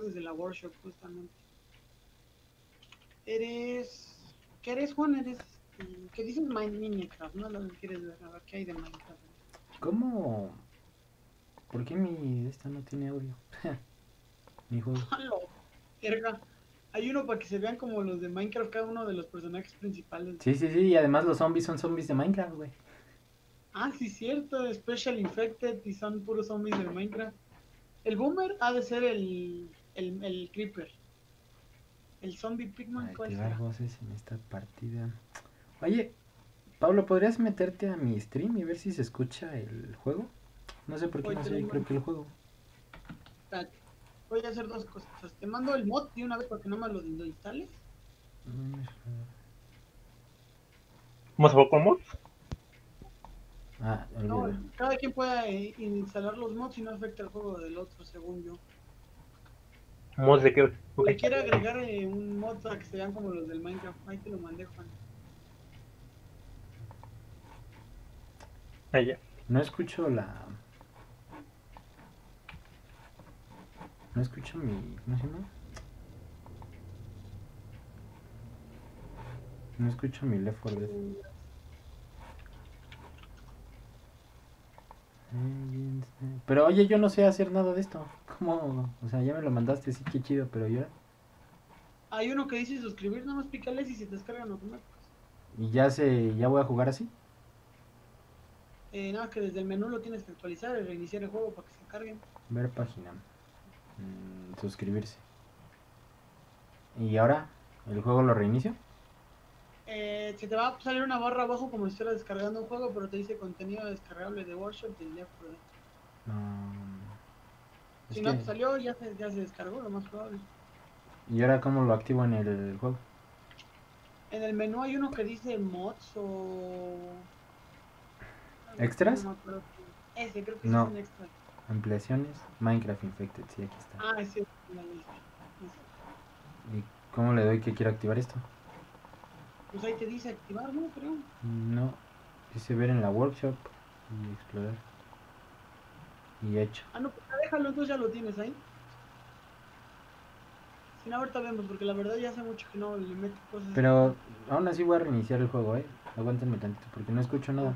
desde la workshop justamente. Eres... ¿Qué eres, Juan? Eres... ¿Qué dices Minecraft? ¿No? Lo que quieres ver, a ver qué hay de Minecraft. ¿Cómo? ¿Por qué mi esta no tiene audio? mi juego. ¡Halo! Verga. Hay uno para que se vean como los de Minecraft, cada uno de los personajes principales. Sí, sí, sí, y además los zombies son zombies de Minecraft, güey. Ah, sí, cierto. Special Infected y son puros zombies de Minecraft. El Boomer ha de ser el, el, el Creeper. El Zombie Pigman, ¿cuál Activar voces en esta partida. Oye, Pablo, ¿podrías meterte a mi stream y ver si se escucha el juego? No sé por qué Voy, no se oye, creo que el juego. Voy a hacer dos cosas. Te mando el mod de una vez para que no me lo instales. ¿Cómo se fue con mods? Ah, No, cada quien pueda eh, instalar los mods y no afecta el juego del otro, según yo. ¿Mods de quiero agregar eh, un mod para que se vean como los del Minecraft. Ahí te lo mandé, Juan. Ah, ya. No escucho la. No escucho mi. ¿Cómo se llama? No escucho mi Left 4 Dead. Pero oye, yo no sé hacer nada de esto. ¿Cómo? O sea, ya me lo mandaste, sí, qué chido, pero yo. Hay uno que dice suscribir, nada más pícales y se te descargan automáticos. Y ya se. Ya voy a jugar así. Eh, nada, que desde el menú lo tienes que actualizar y reiniciar el juego para que se carguen. Ver página. Mm, suscribirse. ¿Y ahora? ¿El juego lo reinicio? Eh, se te va a salir una barra abajo como si estuvieras descargando un juego, pero te dice contenido descargable de Workshop del Left 4 Dead. No. Es Si no te salió, ya se, ya se descargó, lo más probable. ¿Y ahora cómo lo activo en el juego? En el menú hay uno que dice mods o... ¿Extras? No. Ese, creo que No. es un extra. Ampliaciones, Minecraft Infected, sí, aquí está. Ah. Ese. ¿Y cómo le doy que quiero activar esto? Pues ahí te dice activar, ¿no? Creo. No, dice ver en la workshop y explorar. Y hecho. Ah, no, pues déjalo, entonces ya lo tienes ahí. Si no, ahorita vemos, porque la verdad ya hace mucho que no le meto cosas. Pero aún así voy a reiniciar el juego, ¿eh? Aguántenme tantito porque no escucho nada.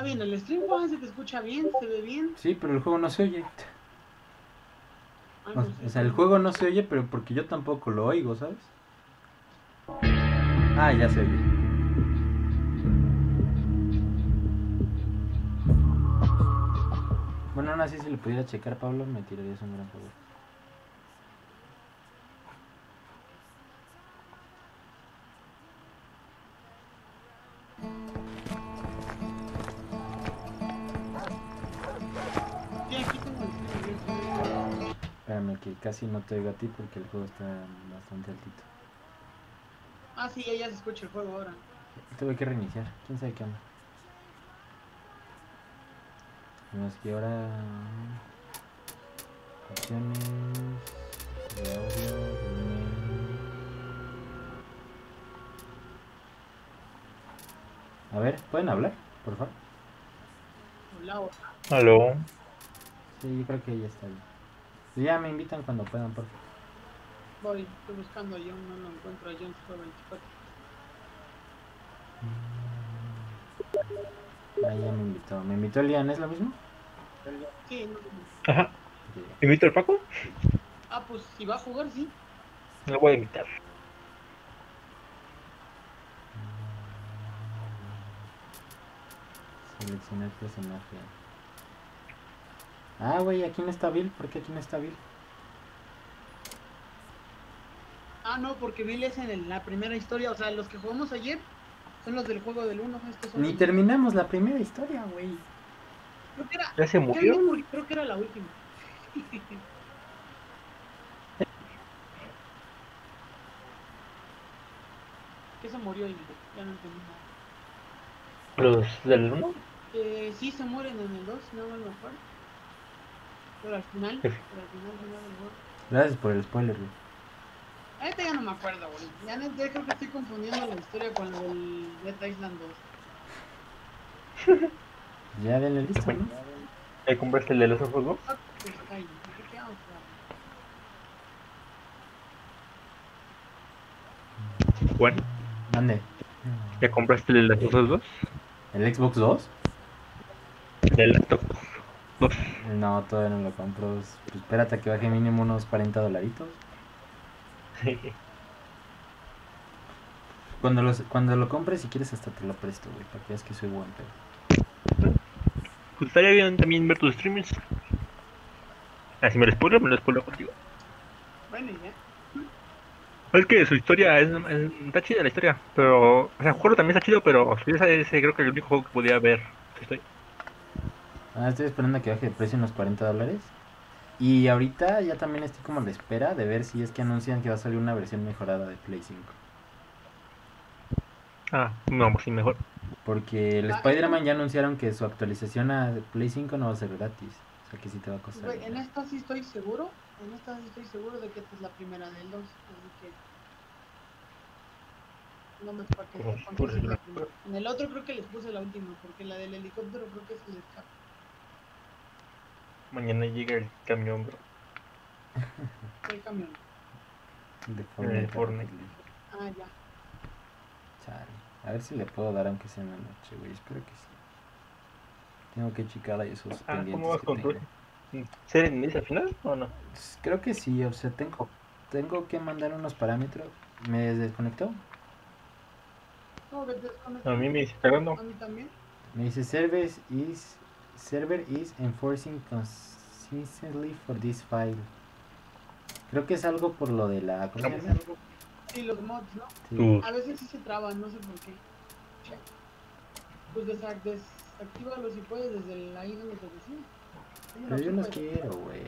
Está bien, el stream se te escucha bien, se ve bien. Sí, pero el juego no se oye. Ah, O, no sé, o sea, el juego no se oye, pero porque yo tampoco lo oigo, ¿sabes? Ah, ya se oye. Bueno, aún así si le pudiera checar, Pablo, me tirarías un gran favor. Que casi no te oigo a ti porque el juego está bastante altito. Ah, sí, ya, ya se escucha el juego ahora. Tuve que reiniciar, quién sabe qué onda. No, es que ahora. Opciones. De audio. volumen. A ver, ¿pueden hablar? Por favor. Hola, hola. Aló. Sí, yo creo que ya está bien. Sí, Ya me invitan cuando puedan, por favor. Voy, estoy buscando a John, no lo encuentro a John 24. Ah, ya me invitó. ¿Me invitó Elian? ¿Es lo mismo? Sí, no. Ajá. Ok. ¿Invito al Paco? Ah, pues si va a jugar, sí. Lo voy a invitar. Seleccionar personaje. Ah, güey, aquí no está Bill. ¿Por qué aquí no está Bill? Ah, no, porque Bill es en el- la primera historia. O sea, los que jugamos ayer son los del juego del 1. Estos son Ni los- terminamos la primera historia, güey. Creo que era, ¿Ya se murió? creo que era la última. ¿Qué se murió? Ya no entendí nada. ¿Los del 1? Eh, sí, se mueren en el 2, no me acuerdo. Pero al final, pero al final, al final del juego. Gracias por el spoiler, güey. Ahorita ya no me acuerdo, güey. Ya, ya creo que estoy confundiendo la historia con del Dead Island 2. Ya denle listo. ¿no? ¿Ya compraste el de los ojos dos? Ah, pues. Bueno, Mande. ¿ya compraste el de los ojos dos? ¿El Xbox 2? De las dos. Dos. No, todavía no lo compro. Pues espérate a que baje mínimo unos 40 dolaritos. Cuando, los, cuando lo compres, si quieres, hasta te lo presto, güey, para que veas que soy buen pedo. Pues estaría bien también ver tus streamings. Ah, si me lo spoiler, me lo spoiler contigo. Bueno, y ya. Es que su historia es, es- está chida la historia, pero o sea, el juego también está chido, pero su historia es eh, creo que el único juego que podía ver. historia. Ah, estoy esperando a que baje de precio unos 40 dólares. Y ahorita ya también estoy como a la espera de ver si es que anuncian que va a salir una versión mejorada de Play 5. Ah, no, pues sí, mejor. Porque el Ah, Spider-Man ya anunciaron que su actualización a Play 5 no va a ser gratis. O sea que sí te va a costar. En esta sí estoy seguro. En esta sí estoy seguro de que esta es la primera del 2. Así que. No me para que Por- sepan por que sí es la el- primera. En el otro creo que les puse la última. Porque la del helicóptero creo que es el escape. Mañana llega el camión, bro. El camión. De el Fortnite. Fortnite. Ah, ya. Chale. A ver si le puedo dar aunque sea en la noche, güey. Espero que sí. Tengo que checar ahí esos Ah, pendientes ¿cómo vas que con tu. ¿Ser en esa final o no? Pues, Creo que sí, o sea, tengo, tengo que mandar unos parámetros. ¿Me desconectó? ¿Cómo que te desconectas? A mí me dice cagando. A mí también. Me dice server is server is enforcing consistently for this file. Creo que es algo por lo de la ¿cómo se llama? Sí, los mods, ¿no? Sí. A veces sí se traban, no sé por qué. Pues desa- desactívalos si puedes desde el- ahí donde te decía. Pero yo los quiero, güey.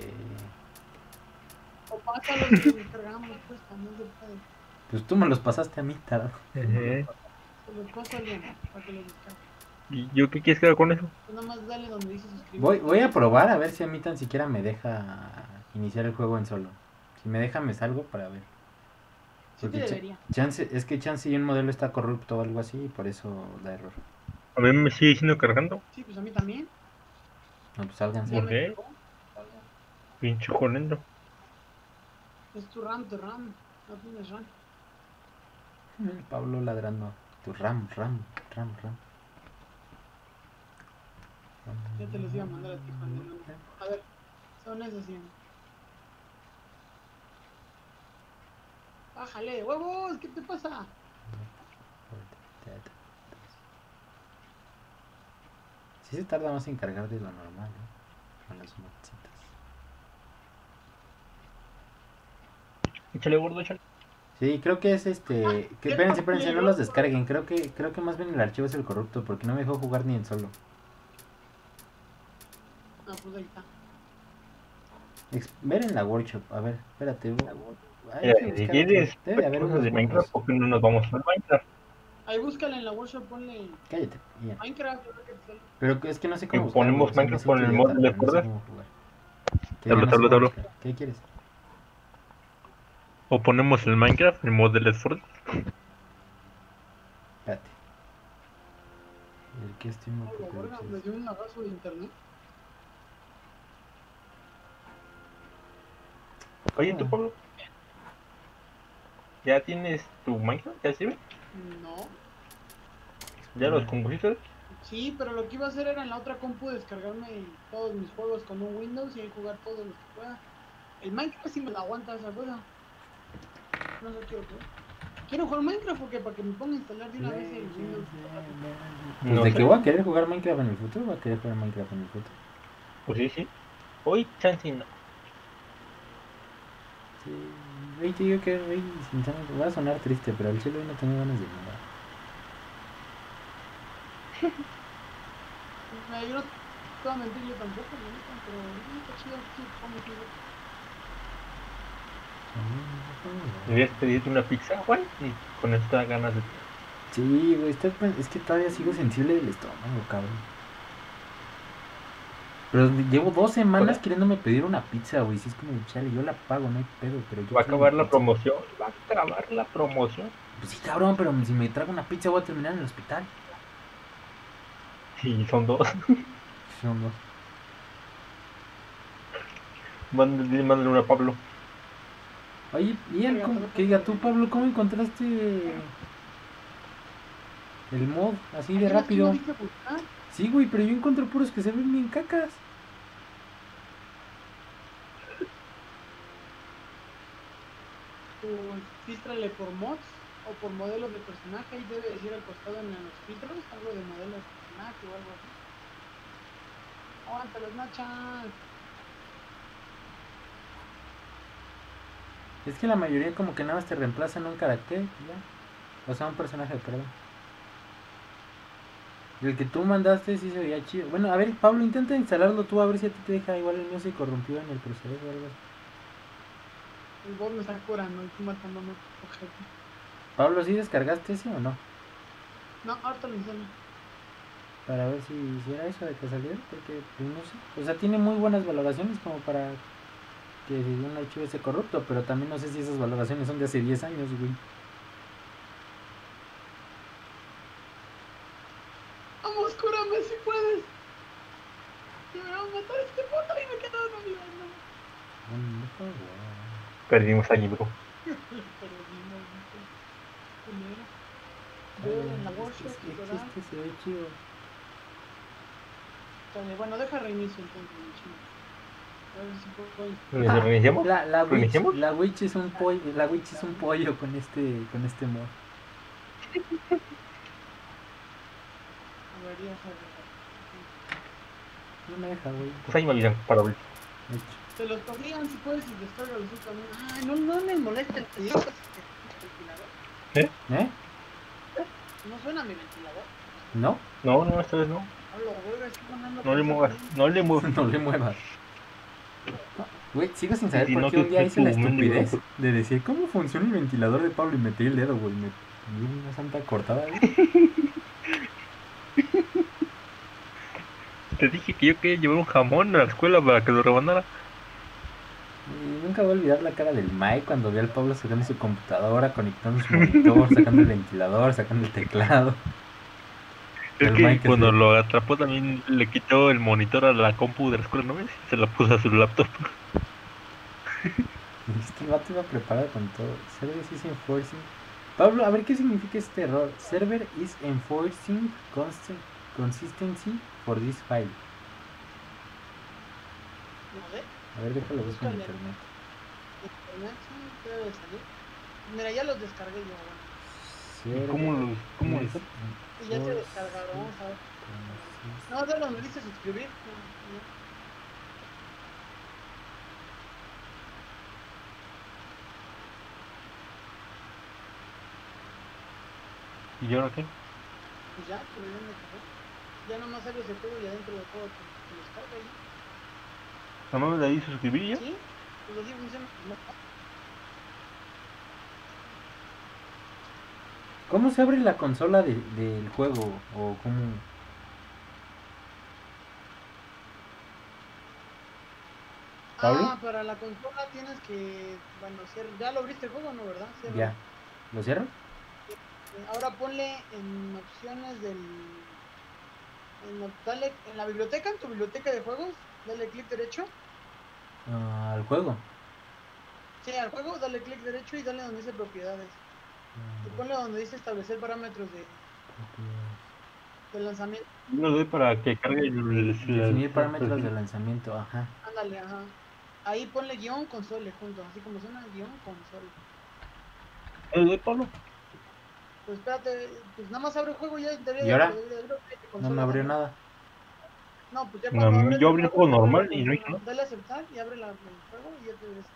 O pásalos y los descargamos, pues también se puede. Pues tú me los pasaste a mí, tarado. Se los paso a alguien para que los descargue. ¿Y yo qué quieres que haga con eso? Pues nada más dale donde dice suscribir. Voy, voy a probar a ver si a mí tan siquiera me deja iniciar el juego en solo. Si me deja me salgo para ver. Sí te debería. chance, es que chance y un modelo está corrupto o algo así y por eso da error. A mí me sigue diciendo cargando. Sí, pues a mí también. No, pues sálganse. ¿Por qué? Pinche corriendo. Es tu RAM, tu RAM. No tienes RAM. Mm, Pablo ladrando. Tu RAM, RAM, RAM, RAM. Ya te los iba a mandar a ti, Juan de. A ver, son esas 100. Bájale, huevos, ¿qué te pasa? Sí se tarda más en cargar de lo normal, ¿eh? Con las modcitas. Échale gordo, échale. Sí, creo que es este... Que, ¿qué espérense, espérense, no los descarguen. Creo que, creo que más bien el archivo es el corrupto porque no me dejó jugar ni en solo. Pues ahí está. Ver en la workshop, a ver, espérate. hay Mira, que si buscar quieres. Debe de haber cosas de. Minecraft, ¿por qué no nos vamos al Minecraft? Ahí búscala en la workshop, ponle Cállate, ya. Minecraft. yo creo que te sale. Pero que es que no sé cómo Y buscarlo, ponemos Minecraft con el mod de pero no sé cuerdas. cómo jugar. Que Tablo, buscar. ¿Qué quieres? O ponemos el Minecraft, el mod del Fortnite. Espérate. ¿El qué stream Ay, la verga, Me dio un lagazo de internet. Oye, ¿tú, Ah. Pablo? ¿Ya tienes tu Minecraft? ¿Ya sirve? No. ¿Ya los compusiste? Sí, pero lo que iba a hacer era en la otra compu descargarme todos mis juegos con un Windows y ahí jugar todos los que pueda. El Minecraft sí me la aguanta esa cosa. No sé quiero jugar. Quiero jugar Minecraft porque para que me ponga a instalar de una vez el Windows. Pues No de sé. que voy a querer jugar Minecraft en el futuro, voy a querer jugar Minecraft en el futuro. Pues sí, sí. Hoy, chance no. Sí, güey, te digo que, güey, sinceramente, va a sonar triste, pero al chile hoy no tengo ganas de nada. Me yo no te voy a mentir yo tampoco, pero está chido, chido. Deberías pedirte una pizza, Juan, y con esto da ganas de... Sí, güey, es que todavía sigo sensible del estómago, cabrón. Pero llevo dos semanas queriéndome pedir una pizza, güey. Si es como, chale, yo la pago, no hay pedo, pero yo Va a acabar la pizza. promoción. Va a acabar la promoción. Pues sí, cabrón, pero si me trago una pizza voy a terminar en el hospital. Sí, son dos. Son dos. Mándale, mándale una a Pablo. Oye, Ian, ¿cómo- que diga tú, Pablo, ¿cómo encontraste el mod así de rápido? Sí, güey, pero yo encuentro puros que se ven bien cacas. Fístrale por mods o por modelos de personaje. Ahí debe decir al costado en los filtros algo de modelos de personaje o algo así. Aguanta los nachas. Es que la mayoría como que nada más te reemplazan un carácter, y ya. O sea, un personaje, perdón. Y El que tú mandaste sí se veía chido. Bueno, a ver, Pablo, intenta instalarlo tú a ver si a ti te deja igual el mío se corrompió en el proceso o algo. El bot me está curando y tú matándome. Pablo, ¿sí descargaste ese o no? No, ahorita lo instalo. Para ver si hiciera eso de casualidad, porque pues no sé. O sea, tiene muy buenas valoraciones como para que un archivo esté corrupto, pero también no sé si esas valoraciones son de hace 10 años, güey. Vamos, cúrame si puedes. Que me va a matar este puto y me queda una vida. No. Mm, por favor. Perdimos a Ibro. Pero dime, culero. Veo en la Ay, workshop es que- y es que ¿verdad? este se ve chido. Dale, Bueno, deja reinicio entonces. A ver si puedo. ¿Lo reiniciamos? La, la, witch, la witch es un pollo, la witch es un pollo con este, con este mod. A ver, ya sabes. No me deja, güey. Pues ahí me avisan para abrir. Se los cogían si puedes y descárgalos tú también. Ay, no, no les molesta el ventilador. ¿Eh? No suena mi ventilador. ¿No? No, no, esta vez no. No le muevas. No le muevas. no le muevas. Güey, sigo sin saber por no, qué un día hice la estupidez de decir cómo funciona el ventilador de Pablo y metí el dedo, güey. Me di una santa cortada, güey. Te dije que yo quería llevar un jamón a la escuela para que lo rebanara. Nunca voy a olvidar la cara del Mike cuando vi al Pablo sacando su computadora, conectando su monitor, sacando el ventilador, sacando el teclado. Es El que Mike cuando lo atrapó también le quitó el monitor a la compu de la escuela, ¿no ves? Se la puso a su laptop. Este vato iba preparado con todo. Server is enforcing. Pablo, a ver qué significa este error. Server is enforcing constant consistency for this file. No sé. A ver, déjalo buscar en internet. Internet, sí, debe de salir. Mira, ya los descargué yo. Bueno. ¿Y ¿Cómo lo, cómo is Y ya se descargaron, vamos a ver. No, de donde dice suscribir. ¿Y ahora qué? Pues ya, pero ya me cargó. Ya nomás sale ese juego y adentro del juego que, que los carga ahí. ¿Nada más de ahí suscribir ya? ¿Sí? Pues así funciona. ¿Cómo se abre la consola de- del juego? ¿O cómo? ¿Pablo? Ah, para la consola tienes que, bueno, ya lo abriste el juego, ¿no, verdad? Cierra. Ya. ¿Lo cierro? Ahora ponle en opciones del... En, dale en la biblioteca, en tu biblioteca de juegos, dale clic derecho. Ah, al juego. Sí, al juego, dale clic derecho y dale donde dice propiedades. Ah, ponle donde dice establecer parámetros de, de lanzamiento. Yo lo doy para que cargue el... el- Definir el- parámetros de lanzamiento, ajá. Ándale, ajá. Ahí ponle guion console junto, así como suena guion console. ¿Yo lo doy, Pablo? Pues espérate, pues nada más abre el juego y ya debería ¿Y ahora? No me abrió ¿no? nada. No, pues ya No, cuando abres yo abrí el juego normal y no hizo consola, Dale a aceptar y abre la, el juego y ya te ves.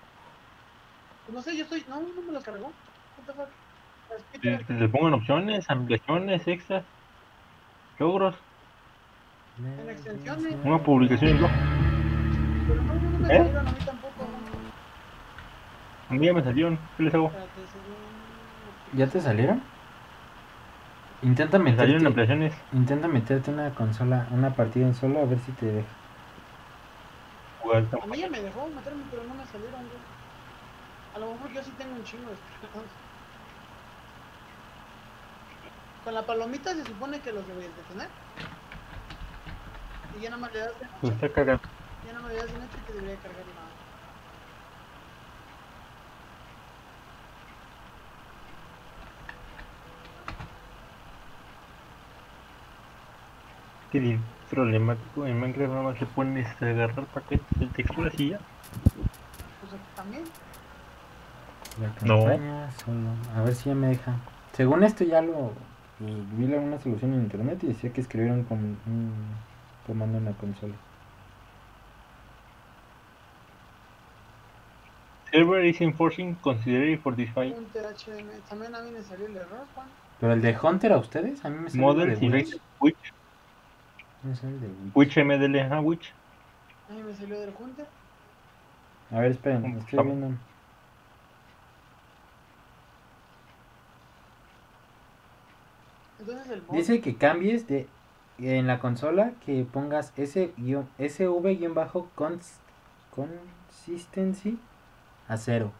Pues no sé, yo estoy. No, no me lo cargó. What the fuck? Que le pongan opciones, ampliaciones, extras, logros, En extensiones. una publicación en blog. Pero no, no me ¿Eh? salieron a mí tampoco. A mí ya me salieron. ¿Qué les hago? ¿Ya te salieron? Intenta Me salieron meterte, ampliaciones. intenta meterte una consola, una partida en solo a ver si te deja. A mí ya me dejó meterme, pero no me salieron. A lo mejor yo sí tengo un chingo de Con la palomita se supone que los deberías de tener. Y ya nada más le das de Pues noche. está cagado. Ya nada más le das de noche que debería cargar la... Qué bien problemático. En Minecraft nada más le pones a agarrar paquetes de texturas y ya. Pues también. La No. solo. A ver si ya me deja. Según esto ya lo pues, vi alguna solución en internet y decía que escribieron con un comando en la consola. Server is enforcing considered for this file. También a mí me salió el error, Juan. Pero el de Hunter a ustedes, a mí me salió el Models de y Witch. Witch. Me sale el de Witch. Witch MDL, ajá, Witch. A mí me salió del Hunter. A ver, esperen, ¿Cómo estoy viendo. Entonces el mod. Dice que cambies de en la consola que pongas S SV-cons- consistency a cero.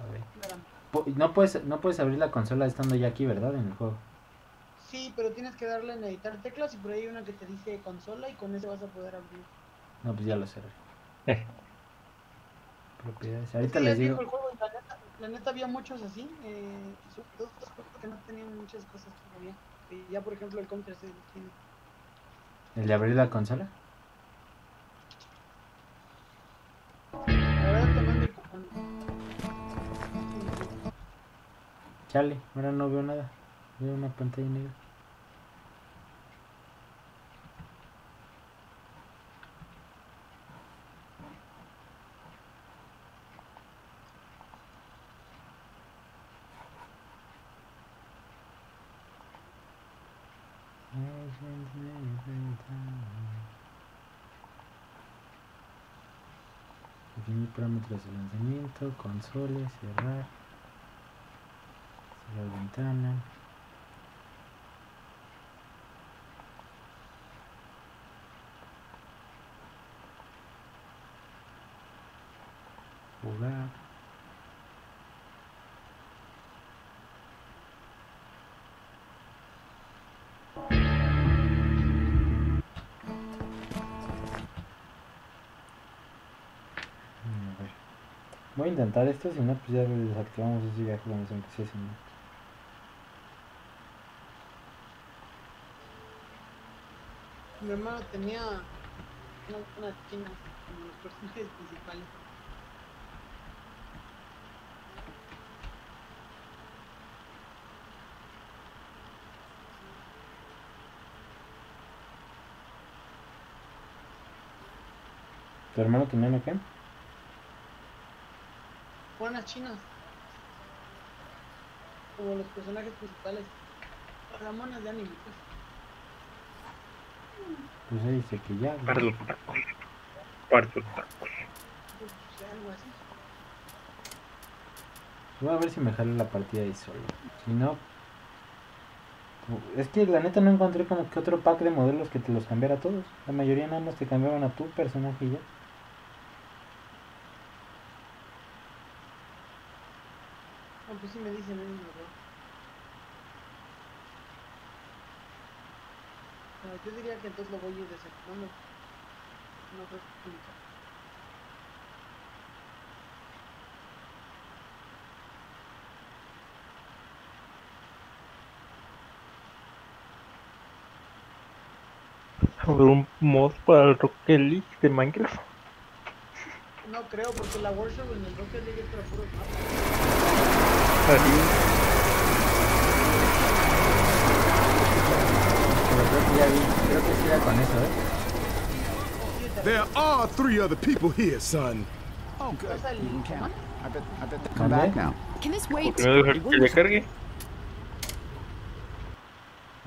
A ver. No puedes, no puedes abrir la consola estando ya aquí, ¿verdad? En el juego. Sí, pero tienes que darle en editar teclas y por ahí hay una que te dice consola y con eso vas a poder abrir. No, pues ya lo cerré. Propiedades. Ahorita Sí, les digo. el juego, la neta, había muchos así, eh, que no tenían muchas cosas todavía. Y ya por ejemplo el Counter se tiene. El de abrir la consola. Chale, ahora no veo nada. Veo una pantalla negra. Definir parámetros de lanzamiento, consoles, cerrar. Cerrar ventana. Jugar. Voy a intentar esto, si no, pues ya lo desactivamos y ya jugamos aunque sea sin. Mi hermano tenía una, una china como los personajes principales. ¿Tu hermano tenía una qué? Buenas chinas. Como los personajes principales. Las monas de anime, pues. Pues ahí dice que ya. Parto los tacos. Parto los tacos. Pues, algo así. Voy a ver si me jalo la partida ahí solo. Si no. Es que la neta no encontré como que otro pack de modelos que te los cambiara a todos. La mayoría nada más te cambiaban a tu personaje y ya. No, pues sí me dicen el mismo, ¿verdad? Pero yo diría que entonces lo voy a ir desactivando. No creo que un mod para el Rocket League de Minecraft. No creo, porque la workshop en el Rocket League es para puros mapas. There are three other people here, son. Oh, good. ¿Pasa el You can? I bet, I bet they'll come back now. Can this wait? Primero dejar que le cargue.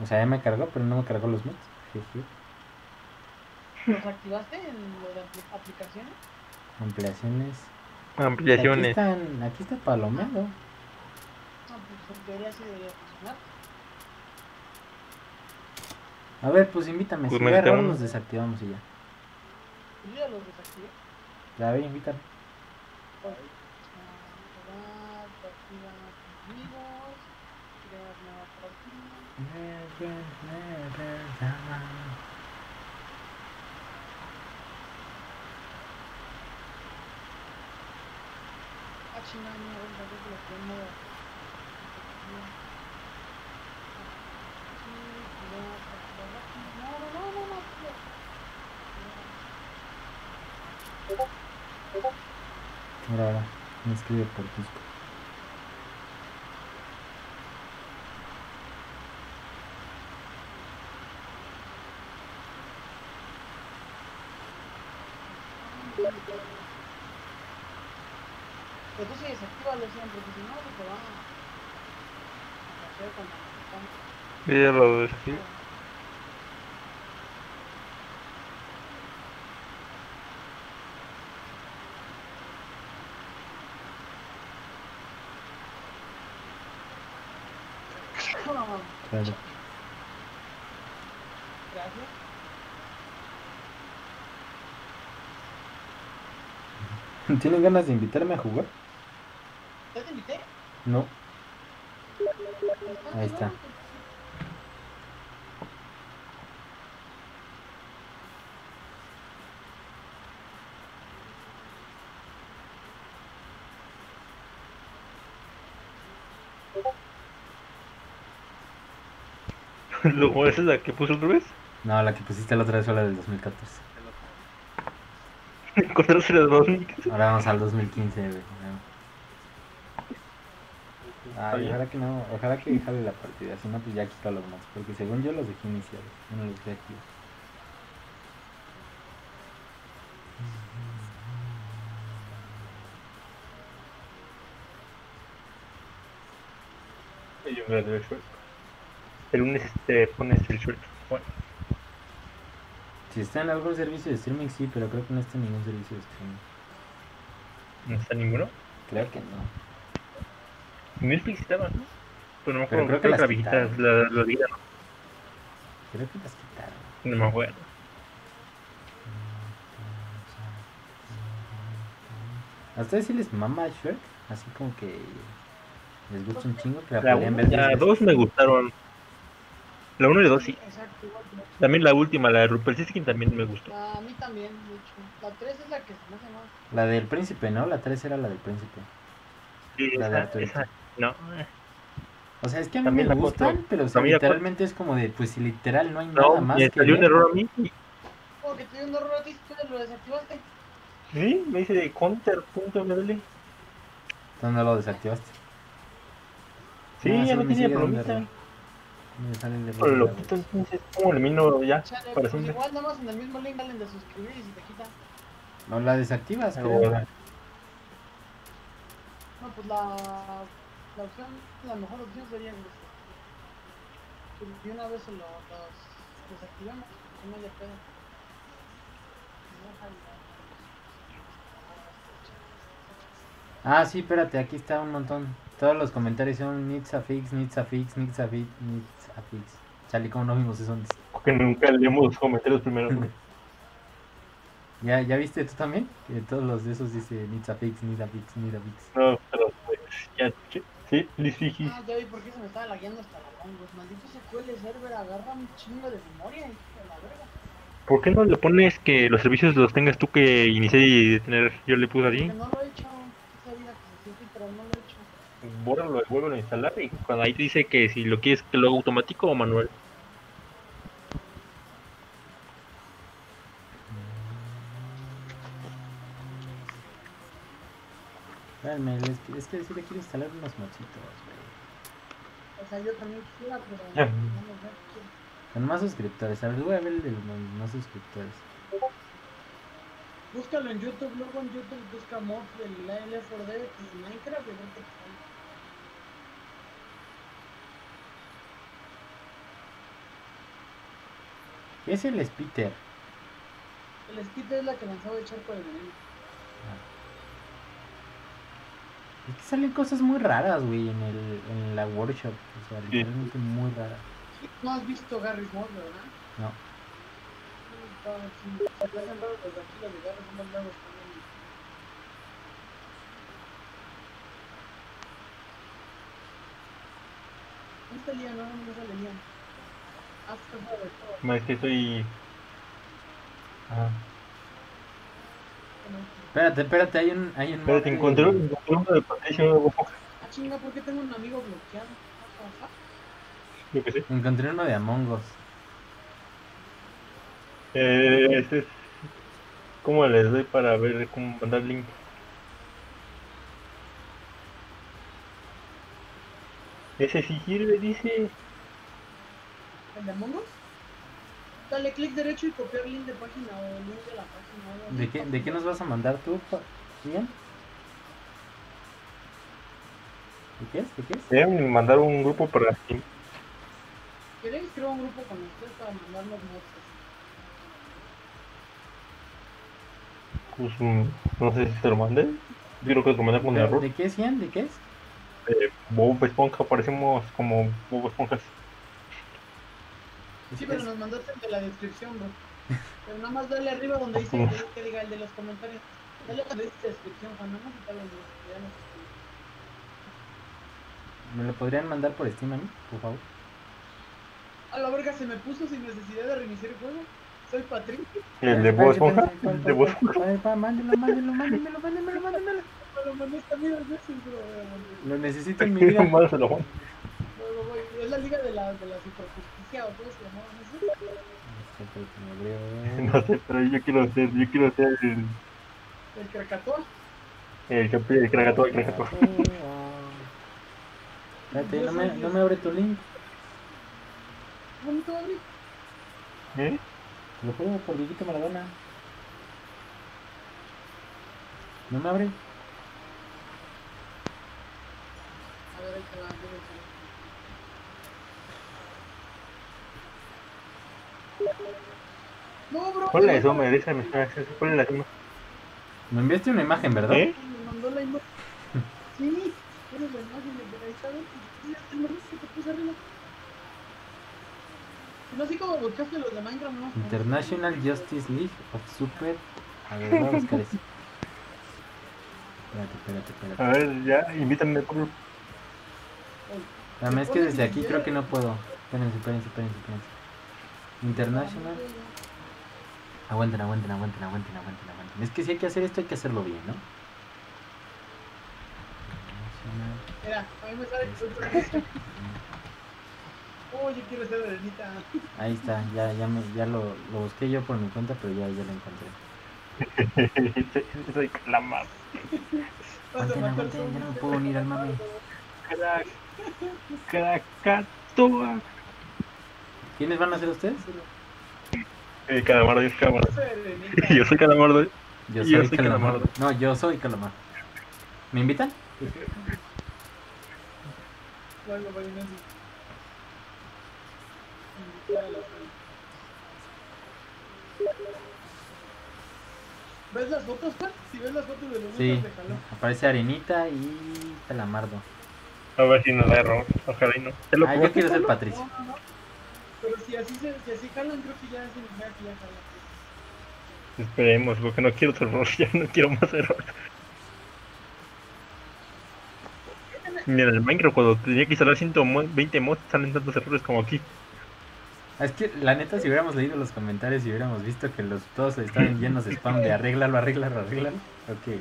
O sea, ya me cargó, pero no me cargó los mods. ¿Los activaste en lo de apli- aplicaciones? Ampliaciones. Aquí Ampliaciones. están, aquí está palomeado. Pues en teoría sí debería funcionar. A ver, pues invítame. Pues si ve error, métete uno. los desactivamos y ya. Yo ya los desactivé. Ya ve, invítame. Pues, ah. Ah, chingada, no. No, no, no, no, no. Ahora, ahora, me escribe por Discord. Pero tú sí desactívalo siempre, porque si no, se te va a hacer cuando están- Ya lo Claro. gracias. ¿Tienen ganas de invitarme a jugar? ¿Ya te invité? No. Ahí está. ¿esa es la que puso el revés? No, la que pusiste la otra vez fue la del 2014. Encontrarse las dos. Ahora vamos al 2015, güey. Ay, ojalá que no, ojalá que jale la partida, si no pues ya quito los más, porque según yo los dejé iniciados, yo no los dejé aquí. Yo me. El lunes este, pones el short. Bueno, Si está en algún servicio de streaming, sí, pero creo que no está en ningún servicio de streaming. no está ninguno. Creo que no. Netflix estaba, ¿no? Pero no me Pero acuerdo. creo que la quitaron. la, la viejita no. Creo que las quitaron. No me acuerdo. ¿A ustedes sí les mama Shrek? Así como que les gusta un chingo, que la, La, podrían ver dos me gustaron. La 1 y la 2 sí. Exacto, igual que la- También la última, la de Rupert Siskin también me gustó. A mí también, de hecho. La 3 es la que se me hace más. La del príncipe, ¿no? La 3 era la del príncipe. Sí, La de esa, Arturito. esa, no. O sea, es que a mí También me gustan, cuatro. pero o sea, literalmente es como de, pues si literal no hay nada No, más me que salió un ver. error a mí. Oh, que te dio un error a ti, tú lo desactivaste. Sí, me dice de counter.ml. ¿Dónde lo desactivaste? Sí, Ah, ya no me tiene Me sale el error Pero de lo quito entonces, ¿cómo elimino ya? Chale, Para pues siempre. igual nada más en el mismo link salen de suscribir y se te quita. No, la desactivas, Pero, creo. No, pues la, la opción, la mejor opción sería este, que de una vez se lo, los desactivamos, que no haya pedo. Ah, sí, espérate, aquí está un montón. Todos los comentarios son needs a fix, needs a fix, needs a fix, needs a fix. Chale, como no vimos eso antes. Que nunca leemos los comentarios primero. ¿Ya, ¿Ya viste tú también? Que todos los de esos dice needs a fix, needs a fix, needs a fix. No, pero pues, ya escuché. Sí, Fiji. Ah, ya vi por qué se me estaba lagueando hasta la hongos. Maldito SQL server, agarra un chingo de memoria y de la verga. ¿Por qué no le pones que los servicios los tengas tú que inicié y tener? Yo le puse así. Porque no lo he hecho, esa vida que se siente, pero no lo he hecho. Bórralo y vuelvo a instalar y cuando ahí te dice que si lo quieres que lo haga automático o manual. Espérame, es que, es que sí le quiero instalar unos mochitos, güey. O sea, yo también quisiera, pero. Con más suscriptores. A ver, voy a ver el de los más suscriptores. Búscalo en YouTube, luego en YouTube busca mods del Left 4 Dead y Minecraft y ver qué te sale. ¿Qué es el Spitter? El Skite es la que lanzaba el charco de veneno. Es que salen cosas muy raras, güey, en, el, en la workshop. O sea, Sí. literalmente muy raras. No has visto Garry's Mod, ¿verdad? No. Está así. Porque hacen raros los de aquí, los de guerra son más nuevos también. ¿Dónde está Lian? No, no sale Me es que estoy. Ajá. Espérate, espérate, hay un. Hay un Pero mod te de- encontré, encontré uno de Patricio, Ah, chinga, ¿por qué tengo un amigo bloqueado? Yo que sé. Encontré uno de Among Us. Eh, este es. ¿Cómo les doy para ver cómo mandar link? Ese sí sirve, dice. ¿El de Among Us? Dale clic derecho y copiar link de página o link de la página. ¿De qué, ¿De qué nos vas a mandar tú, Ian? ¿De qué es? ¿De qué es? Deben mandar un grupo para Steam. ¿Quieres? Creo un grupo con ustedes para mandarnos mods. Pues, mm, no sé si se lo mandé. Yo creo que lo mandé con ¿De, error. de qué es, Ian? ¿De qué es? Eh, Bob Esponja, parecemos como Bob Esponjas. Sí, pero nos mandaste el de la descripción, bro. Pero nada más dale arriba donde dice que, que diga el de los comentarios. Dale donde dice descripción, Juan. Nada más dale donde ya escribe. ¿Me lo podrían mandar por Steam a mí, por favor? A la verga se me puso sin necesidad de reiniciar el juego. Soy Patrick. El de Bob Esponja. ¿Cuál, cuál, El de Bob pa- Mándelo, mándelo, mándemelo, mándemelo, mándemelo. Me lo mandé esta mil veces, bro. Lo necesito en mi vida. Mándaselo, Juan. voy, voy, voy. Es la liga de la, de la superjusticia o cómo se llamaba, no sé. No sé, pero yo quiero ser, yo quiero ser el, El Krakatoa. el campeón, el Krakatoa, el Krakatoa. Espérate, no me, no me abre tu link. ¿Cómo te va a abrir? ¿Eh? Te lo juro por Dieguito Maradona. No me abre. A ver, ahí te va. ahí te va. No, bro. ¿Cuál es la me ¿cuál es la suma? Me enviaste una imagen, ¿verdad? ¿Eh? Me mandó la imagen. Sí, eres la imagen de ahí está, ¿ves? Sí, el menú que te puse arriba. No así como buscaste los de Minecraft, ¿no? International Justice League of Super. A ver, voy a buscar eso. Espérate, espérate, A espérate. ver, ya, invítame, Pablo. Dame, es que desde aquí creo que no puedo. Espérense, espérense, espérense, espérense. International. Aguanten, aguanten, aguanten, aguanten, aguanten, aguanten. Es que si hay que hacer esto, hay que hacerlo bien, ¿no? Mira, a mí me sale que. Oh, yo quiero ser arenita. Ahí está, ya, ya, me, ya lo, lo busqué yo por mi cuenta, pero ya, ya lo encontré. Soy a Aguanten, aguanten, ya no puedo unir al mame. Crack. Krakatoa. ¿Quiénes van a ser ustedes? Eh, calamardo, yo soy calamardo. Soy. Yo soy calamardo. Yo Yo soy soy Calamar. Calamardo. No, yo soy Calamar. ¿Me invitan? ¿Ves las fotos, Juan? Si ves las fotos de los Sí, niños de aparece Arenita y Calamardo. A ver si nos da error. Ojalá y no. ¿Te lo Ah, yo quiero ser? Patricio. No, no, no. Pero si así, se, si así jalan, creo que ya significa que ya jalan. Esperemos, porque no quiero otro error. Ya no quiero más errores. Mira, en el Minecraft cuando tenía que instalar 120 mods salen tantos errores como aquí. Es que la neta, si hubiéramos leído los comentarios y hubiéramos visto que los todos estaban llenos de spam de arréglalo, arréglalo, arréglalo. Ok.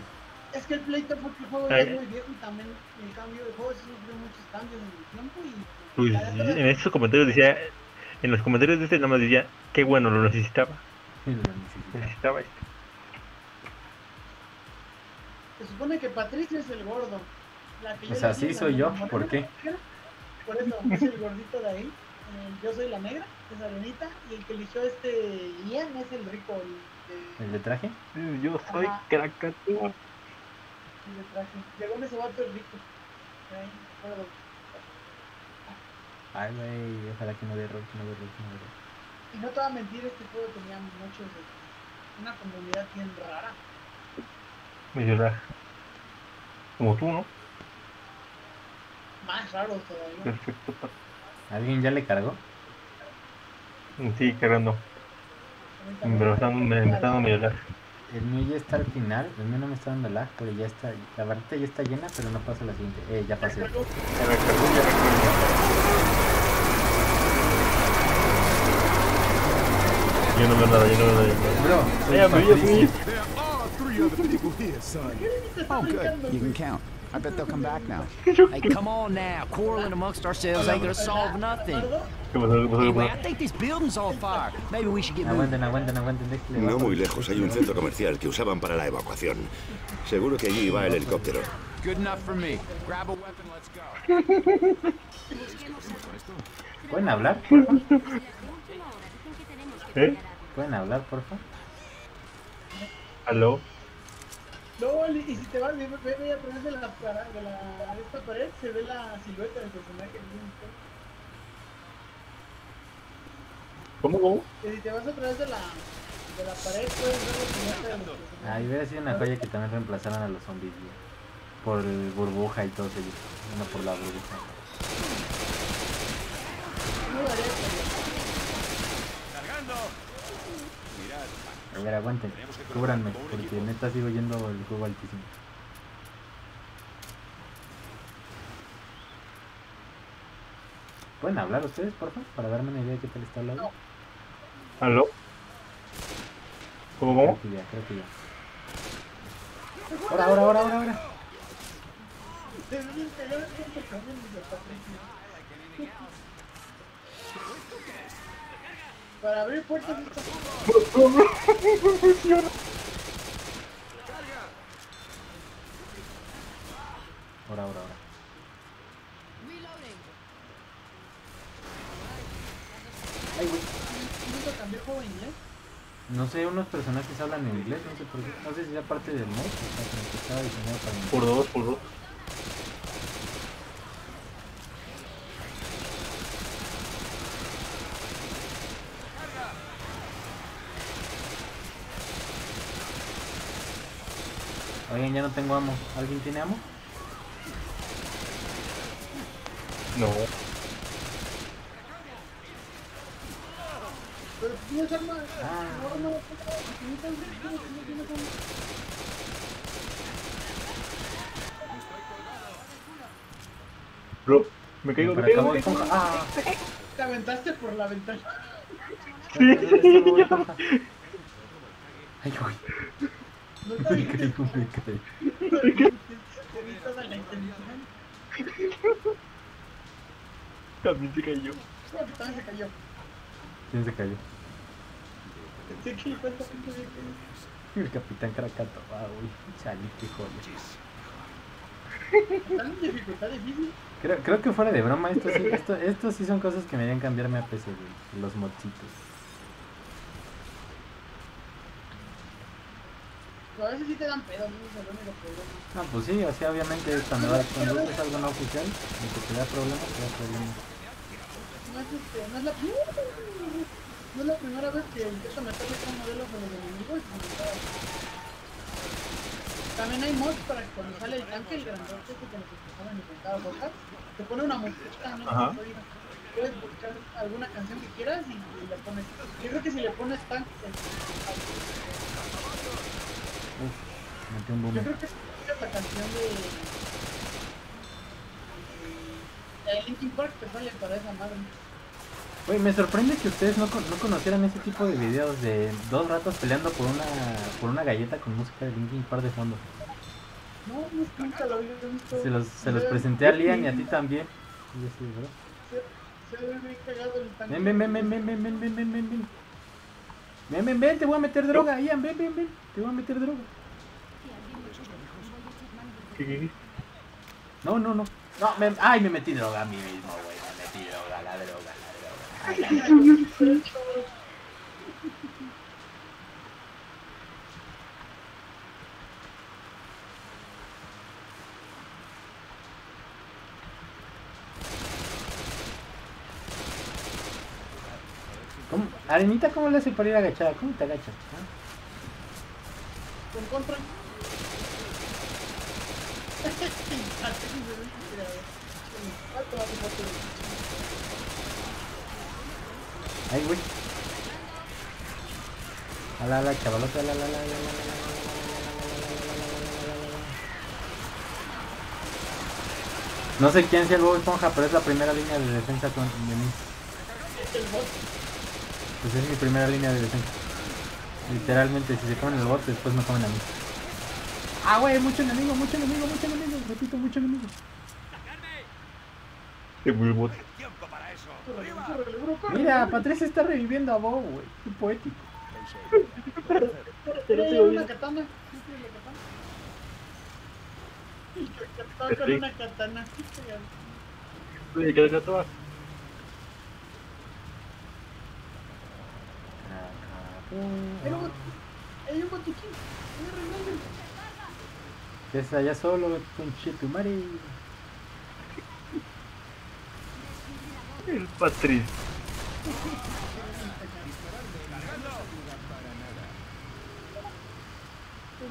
Es que el pleito fue que el juego ya es muy viejo y también el cambio de juego sí sufrió muchos cambios en el tiempo y Pues, en esos comentarios decía, en los comentarios de este nada más decía, qué bueno, lo necesitaba. Lo necesitaba. Necesitaba esto. se supone que Patricio es el gordo. La que O sea, sí digo, soy yo, morena, ¿por qué? Por eso, es el gordito de ahí. Eh, yo soy la negra, es Arenita, y el que eligió este Ian es el rico, el de, ¿El de traje? Yo soy. Krakatoa. el de traje. Llegó en ese vato el rico. Ahí, gordo. Ay, güey, ojalá que no dé error, que no dé error, que no dé error. Y no te voy a mentir, este juego tenía muchos de una comunidad bien rara. Medio raro. Como tú, ¿no? Más raros todavía. Perfecto. ¿Alguien ya le cargó? Sí, cargando. Pero me está, me, está dando medio lag. El mío ya está al final, el mío no me está dando lag, pero ya está, la barrita ya está llena, pero no pasa la siguiente. Eh, ya pasé. Yo no veo nada, yo no veo nada. Bro, Ya fui, ya fui. There are three other people here, son. Oh, good. You can count. I bet they'll come back now. Hey, come on now. Quarreling amongst ourselves ain't gonna solve nothing. ¿Qué pasó? ¿Qué pasó? ¿Qué Anyway, I think this building's on fire. Maybe we should get. Aguanten, aguanten, aguanten, déjale. No muy lejos hay un centro comercial que usaban para la evacuación. Seguro que allí va el helicóptero. Good enough for me. Grab a weapon, let's go. ¿Pueden hablar? ¿Eh? ¿Pueden hablar, porfa? ¿Aló? No, y si te vas, ve, ve, ve a través de la, para- de la de esta pared, se ve la silueta del personaje. ¿Cómo, cómo? Que si te vas a través de la, de la pared, puedes ver la silueta del personaje. Ah, hubiera sido una joya que también reemplazaran a los zombies. Por el burbuja y todo ellos. Uno por la burbuja. No daría que- A ver, aguanten. Cúbranme, porque neta sigo yendo el juego altísimo. ¿Pueden hablar ustedes, porfa? Para darme una idea de qué tal está el audio. ¿Aló? ¿Cómo, cómo? Creo que ya, creo que ya. Ahora, ahora, ahora, ahora, ahora. Para abrir puertas está Ahora, ahora, ahora. Ay, güey. nunca cambié juego en inglés. No sé, unos personajes hablan en inglés, no sé por qué. No sé si sea parte del mod, o sea, que estaba diseñado para inglés. Por dos, ya no tengo amo. ¿Alguien tiene amo? No. Pero tienes No, no, Bro, me caigo, me caigo. Me ah. Te aventaste por la ventana. Sí, la intención. También se cayó. También se cayó. ¿Quién se cayó? El capitán Krakato. Ah, güey. Chale, qué en dificultad difícil. Creo, creo que fuera de broma, esto sí, esto, esto sí son cosas que me harían cambiarme a PC, güey. Los modcitos. A veces sí te dan pedo, no es el único problema. No, pues sí, o sea, obviamente cuando, cuando usas algo no oficial, y que te da problemas, te da problemas. No es, este, no es la no es la primera vez que empiezo a meterle con modelos a los enemigos. y me También hay mods para que cuando sale el tanque, el grandote que nos empezaron a intentar botar, te pone una música, no Ajá. puedes buscar alguna canción que quieras y, y le pones. Yo creo que si le pones tanque, Uf, metí un yo creo que es la canción de. de Linkin Park te sale para esa madre. Güey, me sorprende que ustedes no, no conocieran ese tipo de videos de dos ratos peleando por una por una galleta con música de Linkin Park de fondo. No, no, nunca lo había visto. Se los, se los presenté a Lian y a ti también. Así, bro. Se, se ve bien cagado el tanque. Ven, ven, ven, ven, ven, ven, ven, ven, ven, ven, ven. Ven, te voy a meter droga, Ian, ven, ven, ven, te voy a meter droga. ¿Qué? No, no, no. No, me, ay, me metí droga a mí mismo, güey. Me metí droga, la droga, la droga. Ay, la droga. ¿Cómo? Arenita, ¿cómo le hace para ir agachada? ¿Cómo te agachas? Ah? Con control. Ay, güey. A la, la chavalota, a la, la, la, la. No sé quién sea el Bob Esponja, pero es la primera línea de defensa contra mí. Pues es mi primera línea de defensa. Literalmente, si se comen el bot, después me comen a mí. Ah, güey, mucho enemigo, mucho enemigo, mucho enemigo. Repito, mucho enemigo. Qué bot. Mira, Patricia está reviviendo a Bo, güey. Qué poético. Tiene una katana. Y que con Sí. una katana. Oye, ¿qué un- Hay un botiquín. Hay un regalo. Que es allá solo, conchetumare. El Patricio.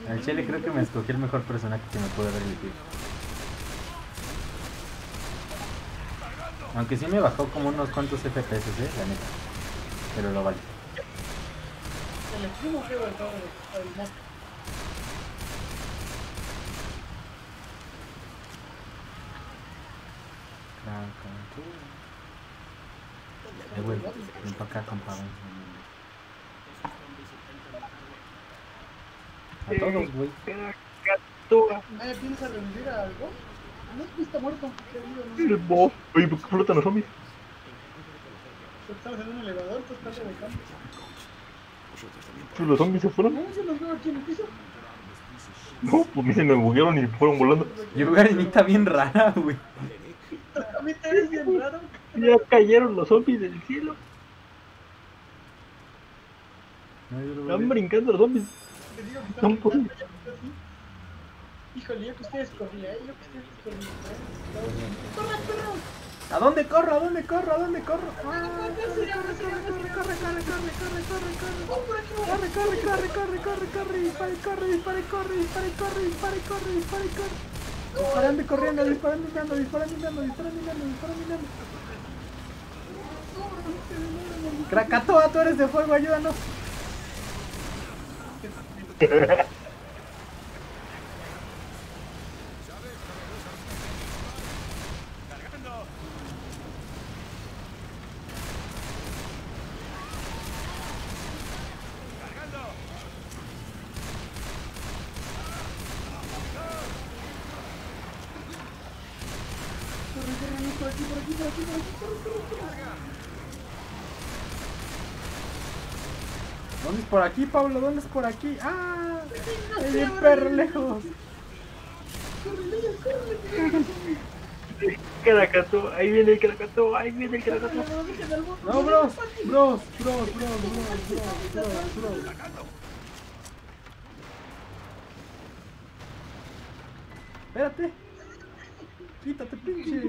Al chile creo que me escogí el mejor personaje que me pude haber elegido. Aunque sí me bajó como unos cuantos FPS, eh, la neta. Pero lo vale. Pues, claro, güey, ven para acá, compadre. A todos, güey. ¿Nadie piensa rendir a algo? No, pues, está muerto. El boss. Oye, ¿por qué flotan los zombies? Pues, en un elevador, estás en campo rebotando. Pues los zombies se fueron. No, yo los veo aquí en el piso. No, pues me se me buguearon y fueron volando. Y una arenita bien rara, güey. A mí te ves bien raro. Ya cayeron los zombies del cielo. Yo Están veo. brincando los zombies. Están yo así. Híjole, yo que ustedes corrían, ¿eh? Yo que ustedes corrían. ¡Corre, perro! ¿A dónde corro? ¿A dónde corro? ¿A dónde corro? Ah, corre, corre, corre, corre, corre, corre, corre, corre, corre. Oh, corre, corre, corre, corre, corre, corre, dispare, corre, dispare, corre, dispare, corre, dispare, corre, dispare, corre. Disparando corriendo, disparando disparando disparando disparando y dando. Krakatoa, tú eres de fuego, ayúdanos. aquí, Pablo, ¿dónde es por aquí? ¡Ah! Es bien perro lejos. Caracatú, ahí viene el Caracatú, ahí viene el Caracatú. No, bros, bros, bros, bros, bros, bros, Espérate. Quítate, pinche.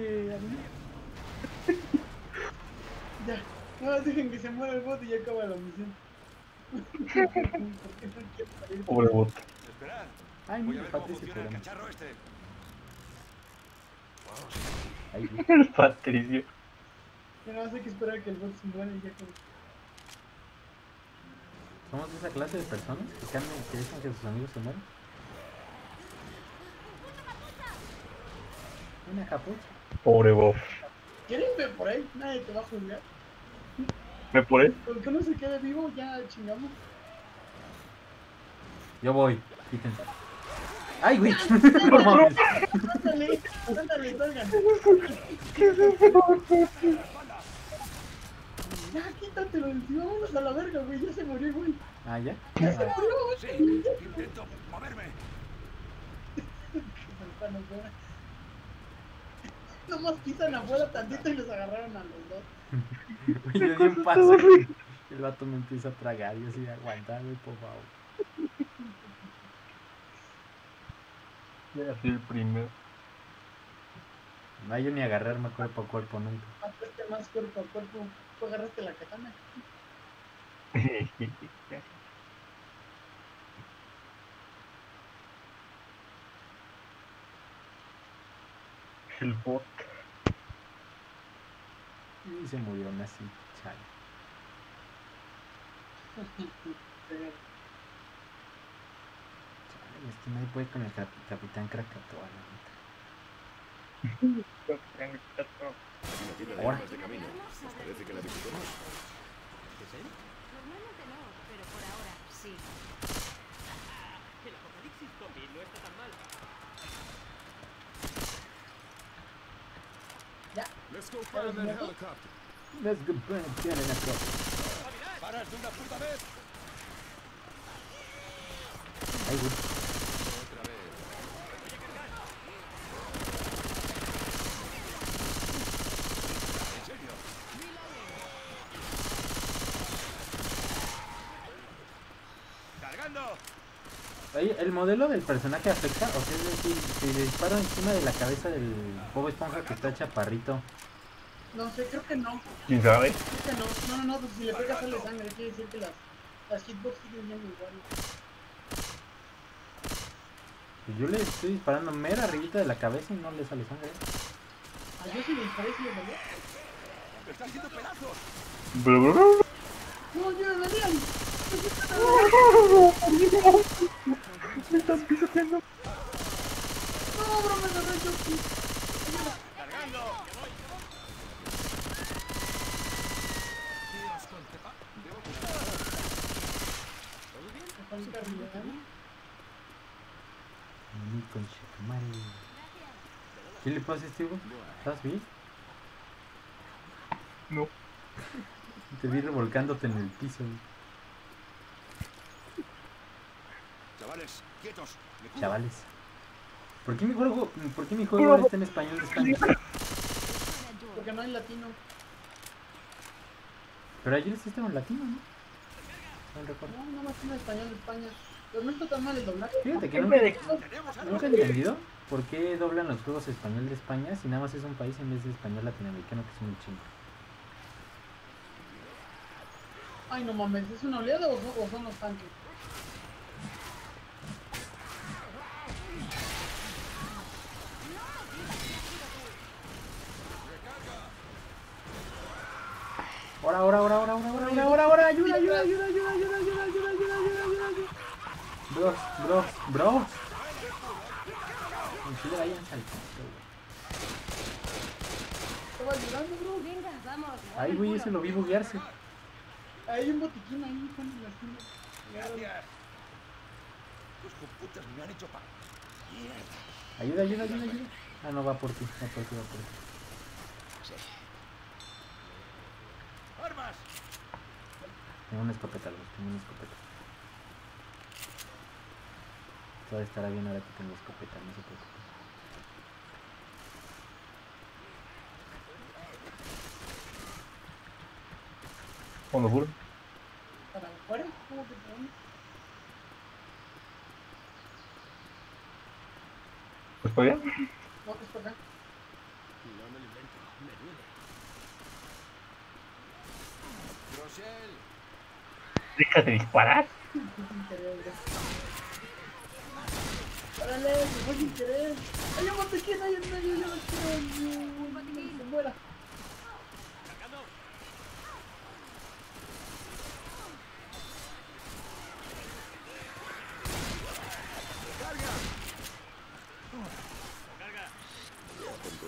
ya. No, dejen que se muera el bote y ya acaba la misión. Pobre bot. Ay, mira, a programa. cacharro este. Ay. El Patricio. Ya más hay que esperar que el bot se muera y ya. Somos de esa clase de personas que, cambian, que dicen que sus amigos se mueren. Una capucha. Pobre bot. ¿Quieres ver por ahí? Nadie te va a juzgar. ¿Me por él? Con que uno se quede vivo, ya chingamos. Yo voy, quítense. Ay, güey. No mames. Ándale, ándale, salgan. Ya, quítatelo de encima, vámonos a la verga, güey. Ya se murió, güey. Ah, ya. Ya se murió, güey. Sí, intento moverme. Nomás pisan afuera tantito y los agarraron a los dos. Güey, yo di un paso. El vato me empieza a tragar y así, aguanta, güey, por favor. Ya soy el primero. No, yo ni agarrarme cuerpo a cuerpo nunca. Mataste más cuerpo a cuerpo. Tú agarraste la katana. El bot. Y se murió así, chale. chale. Es que nadie puede con el cap Capitán Krakatoa, la neta. Capitán Krakatoa. Ahora. De Normalmente no, pero por ahora sí. El apocalipsis zombie no está tan mal. Let's go find that helicopter. Let's go burn it down in that helicopter. Ahí voy. El modelo del personaje afecta, o sea, es decir, si le disparo encima de la cabeza del Bob Esponja que está chaparrito, No sé, creo que no. ¿Quién sabe? Creo que no. No, no, no, pues si le pegas sale sangre, quiere decir que las, las hitbox siguen siendo igual. pues yo le estoy disparando mera arribita de la cabeza y no le sale sangre. A yo sí le disparé sí le salió. ¡Me está haciendo pedazos! No, yo me venían. No, bro, me. ¿Qué le pasa a este güey? ¿Estás bien? No. Te vi revolcándote en el piso. güey. Chavales, quietos. Chavales. ¿Por qué mi juego, por qué mi juego ahora está en español de España? Porque no hay latino. Pero ayer estaba en latino, ¿no? No recuerdo. No, nada más tiene español de España. Pero no está tan mal el doblaje. Fíjate que ¿Qué nunca, nunca he entendido por qué doblan los juegos español de España si nada más es un país en vez de español latinoamericano que es muy chingo. Ay, no mames, ¿es una oleada o son, o son los tanques? Ahora, ahora, ahora, ahora, ahora, ahora, ahora, ahora, ayuda, ayuda, ayuda, ayuda, ayuda, ayuda, ayuda, ayuda, ayuda, ayuda, ayuda. Bros, bros, bros. Vayan saltando, güey. Estaba ayudando, bro. Venga, vamos. Ay, güey, ese lo vi buguearse. Hay un botiquín ahí con la. Gracias. Los computas me han hecho pa... Ayuda, ayuda, ayuda, ayuda. Ah, no, va por ti, va por ti, va por ti. ¡Armas! Tengo una escopeta, Luz, tengo una escopeta. Todo estará bien ahora que tengo escopeta, no se preocupe. Cuando juro. ¿Para afuera? ¿Cómo que te Pues para allá. No, es para acá. Rochelle. Déjate disparar.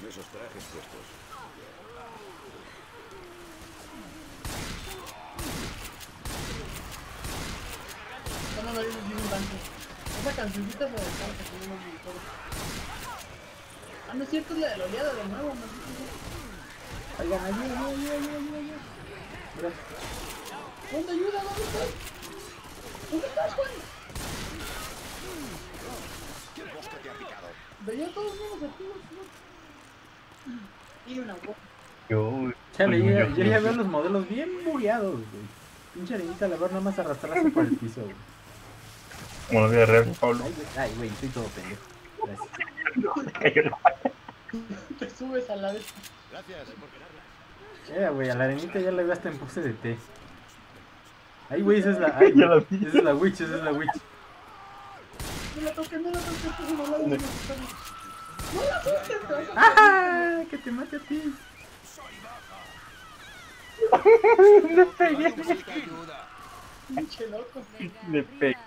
Esos trajes puestos. No, hay un tanque. Esa cancioncita se de tanque que no me gustó. Ah, no es cierto, es la de la oleada de nuevo, no Oigan, ayuda, ayuda, ayuda, ayuda, ayuda, ayuda. Bros, ¿Dónde ayuda? ¿Dónde estás? ¿Dónde estás, Juan? ¿Qué bosque te ha picado? Veía todos unos activos, ¿no? Y una boca. Yo. Chale, yo, ya- yo- yo ya veo los modelos bien bugueados, güey. Pinche arenita, la ver nada más arrastrarse por el piso, güey. Como la vida real, Pablo. Ay, güey, estoy todo pendejo. Gracias. Te subes a la vez. Gracias. Eh, güey, a la arenita ya la veo hasta en pose de té. Ay, güey, esa es la. Ay, Ya la esa es la witch, esa es la witch. No la toques, no la toques. No la toques, te vas a ¡Ah! Que te mate a ti. Necesita ayuda. pinche loco. Venga,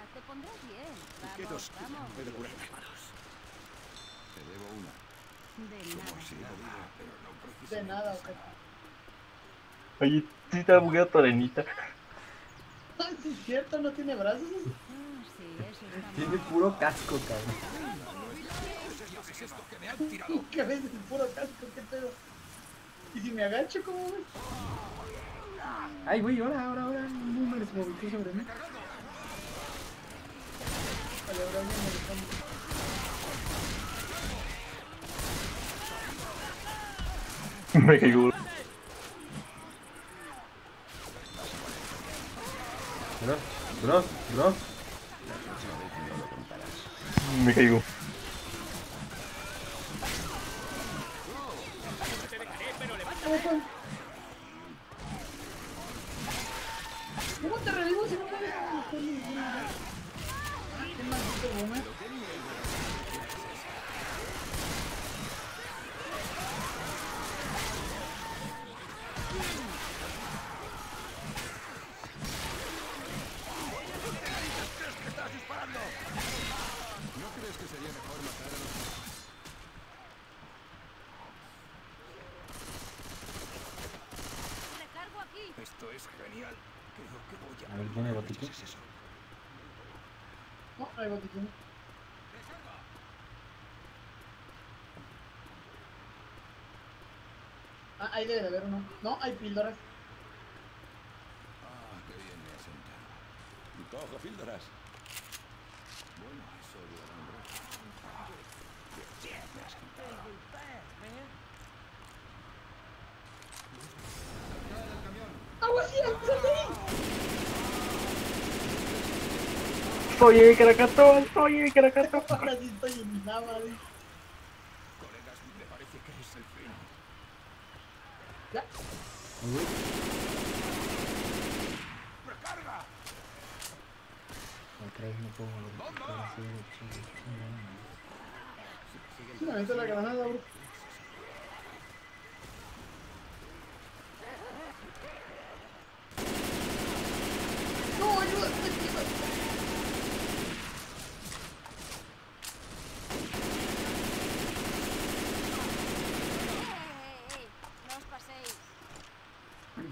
te. De nada. pero no. De está bugueado tu. Si es cierto, no tiene brazos. Ah, tiene puro casco, cabrón. ¿Qué es ¿Qué? El puro casco, qué pedo. ¿Y si me agacho, cómo ves? Ay, güey, ahora, ahora, ahora. Boomers movilizó sobre mí. Hombre, qué. Bro, bro, bro. Me caigo. ¿Cómo te revivo si no es genial. Creo que voy a... A ver, ¿tiene botiquín? ¿Qué es eso? No, no hay botiquín. Ah, ahí debe de haber uno. No, hay píldoras. Ah, qué bien me ha sentado. Cojo píldoras. Bueno, eso de hombre. Qué bien me ha sentado. ¡Agua sí! ¡Sal de ahí! Soy el Caracatón, soy el Caracatón. Ahora sí estoy en lava. Colegas, me parece que es el fin. Ya. ¡Recarga! Otra vez no puedo.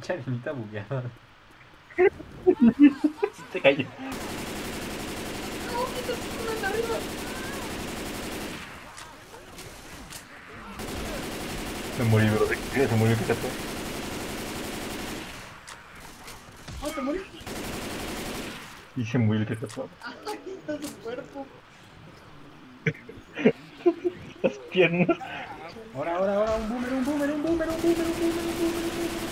Charinita bugueada. Te cayó. Se se murió, se murió, se murió. Y se murió el Caracatón. ¡Ay, está su cuerpo! Las piernas. Ahora, ahora, ahora, un boomer, un boomer, un boomer, un boomer, un boomer, un boomer, un boomer.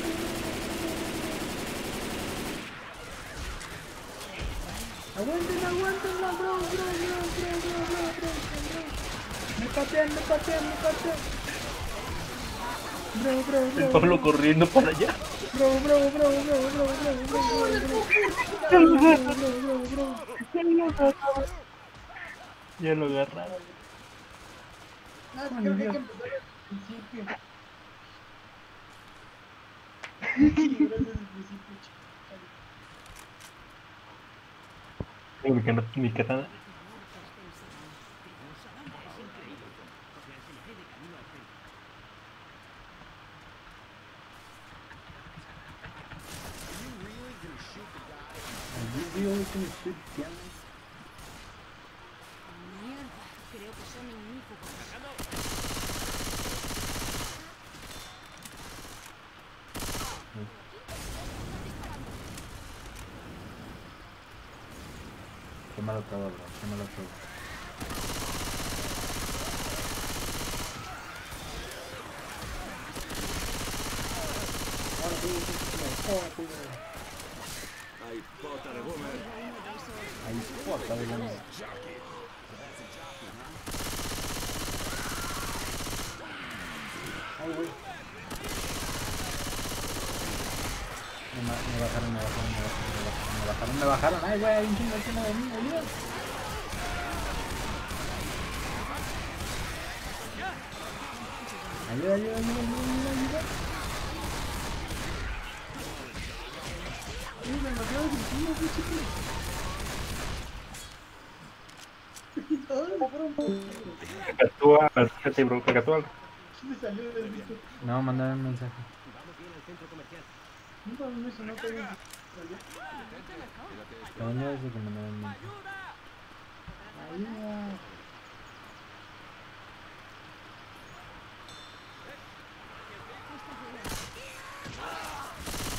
Aguanten, aguanten, bro, bro, bro, bro, bro, bro, bro, bro, bro. Me patean, me patean, me patean. Bro, bro, bro. El Pablo corriendo para allá. Bro, bro, bro, bro, bro, bro, bro. Ya lo agarraron. Creo que empezar al principio. Gracias al principio, Ты, ты, Ay, güey, hay un chingo encima de mí, ayuda. Ayuda, ayuda, ayuda, ayuda, ayuda, ayuda. Uy, me bajaron encima, güey, chico. Ay, me fueron Cacatúa, fíjate, bro. Cacatúa. me salió del visto. No, mandaron un mensaje. Nunca me sonó que mensaje. Ayuda.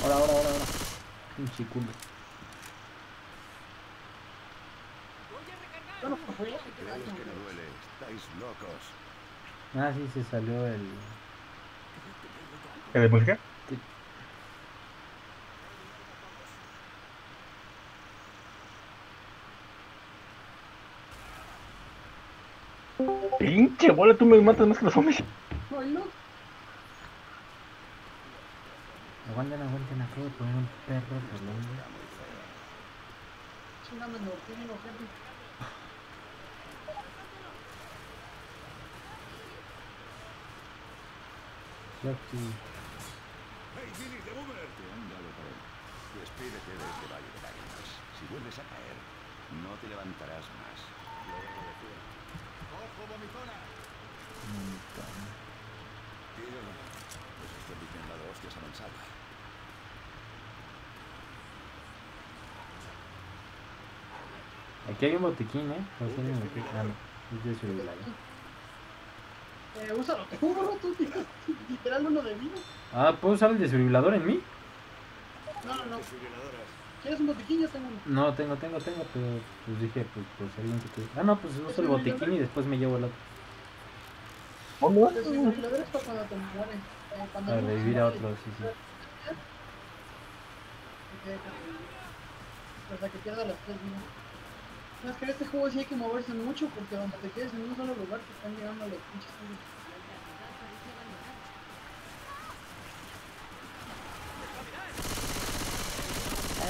Ahora, ahora, ahora, ahora. Un. Estáis locos. Ah, sí, se salió el. ¿El de música? Pinche bola, tú me matas más que los zombies. Aguanten, aguanten, acabo de poner un perro volando. Chingame, no. ¡Hey, Billy de Boomer! Te por él. Despídete de este valle de lágrimas. Si vuelves a caer, no te levantarás más. Aquí hay un botiquín, ¿eh? No sé ni qué- Ah, no. Es de su. Eh, úsalo, tú, literal uno de. Ah, ¿puedo usar el desfibrilador en mí? No, no, no. ¿Quieres un botiquín? Yo tengo uno. No, tengo, tengo, tengo, pero pues dije, pues, pues alguien que te... Ah, no, pues uso el botiquín y después me llevo el otro. El desfibrilador es para cuando te mueres. Eh, Para revivir a otro, sí, sí. Hasta que pierda las tres vidas. No, es que en este juego sí hay que moverse mucho porque donde te quedes en un solo lugar te están llegando los pinches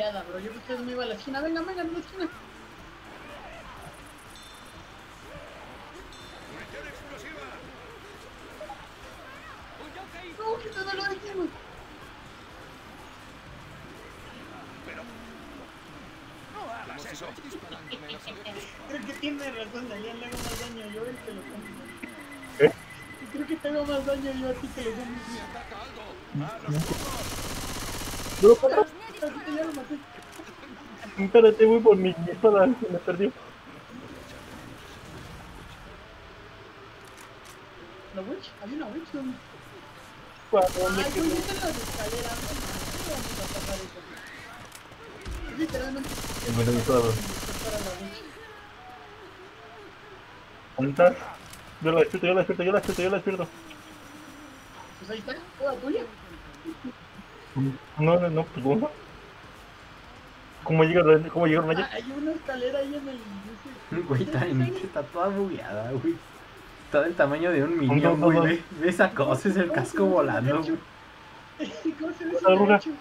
Híjole, oleada, bro. Yo que ustedes me iba a la esquina. Venga, venga, a la esquina. No, que te da lo encima. ¿Hagas eso? Creo que tiene razón, Daniel le hago más daño yo el que lo zombies. ¿Eh? Y Creo que te hago más daño yo a ti que los zombies. Así que ya lo maté. Espérate, voy por mi espada, se me perdió. ¿La witch? Había una witch, ¿dónde? ¿Para Ay, vete en las escaleras, no mames, ¿cómo vamos a pasar eso? Es Literalmente. En el estado. despertar a la witch. ¿Dónde estás? Yo la despierto, yo la despierto, yo la despierto, yo la despierto. Pues ahí está, toda tuya. No, no, no, pues ¿cómo? ¿Cómo llegaron, cómo llegaron allá? Ah, Hay una escalera ahí en el. Güey, también está toda bugueada, güey. Está del tamaño de un No, minion, no, güey. no. Ve, esa cosa, es el casco volando, güey. ¿Cómo se ve?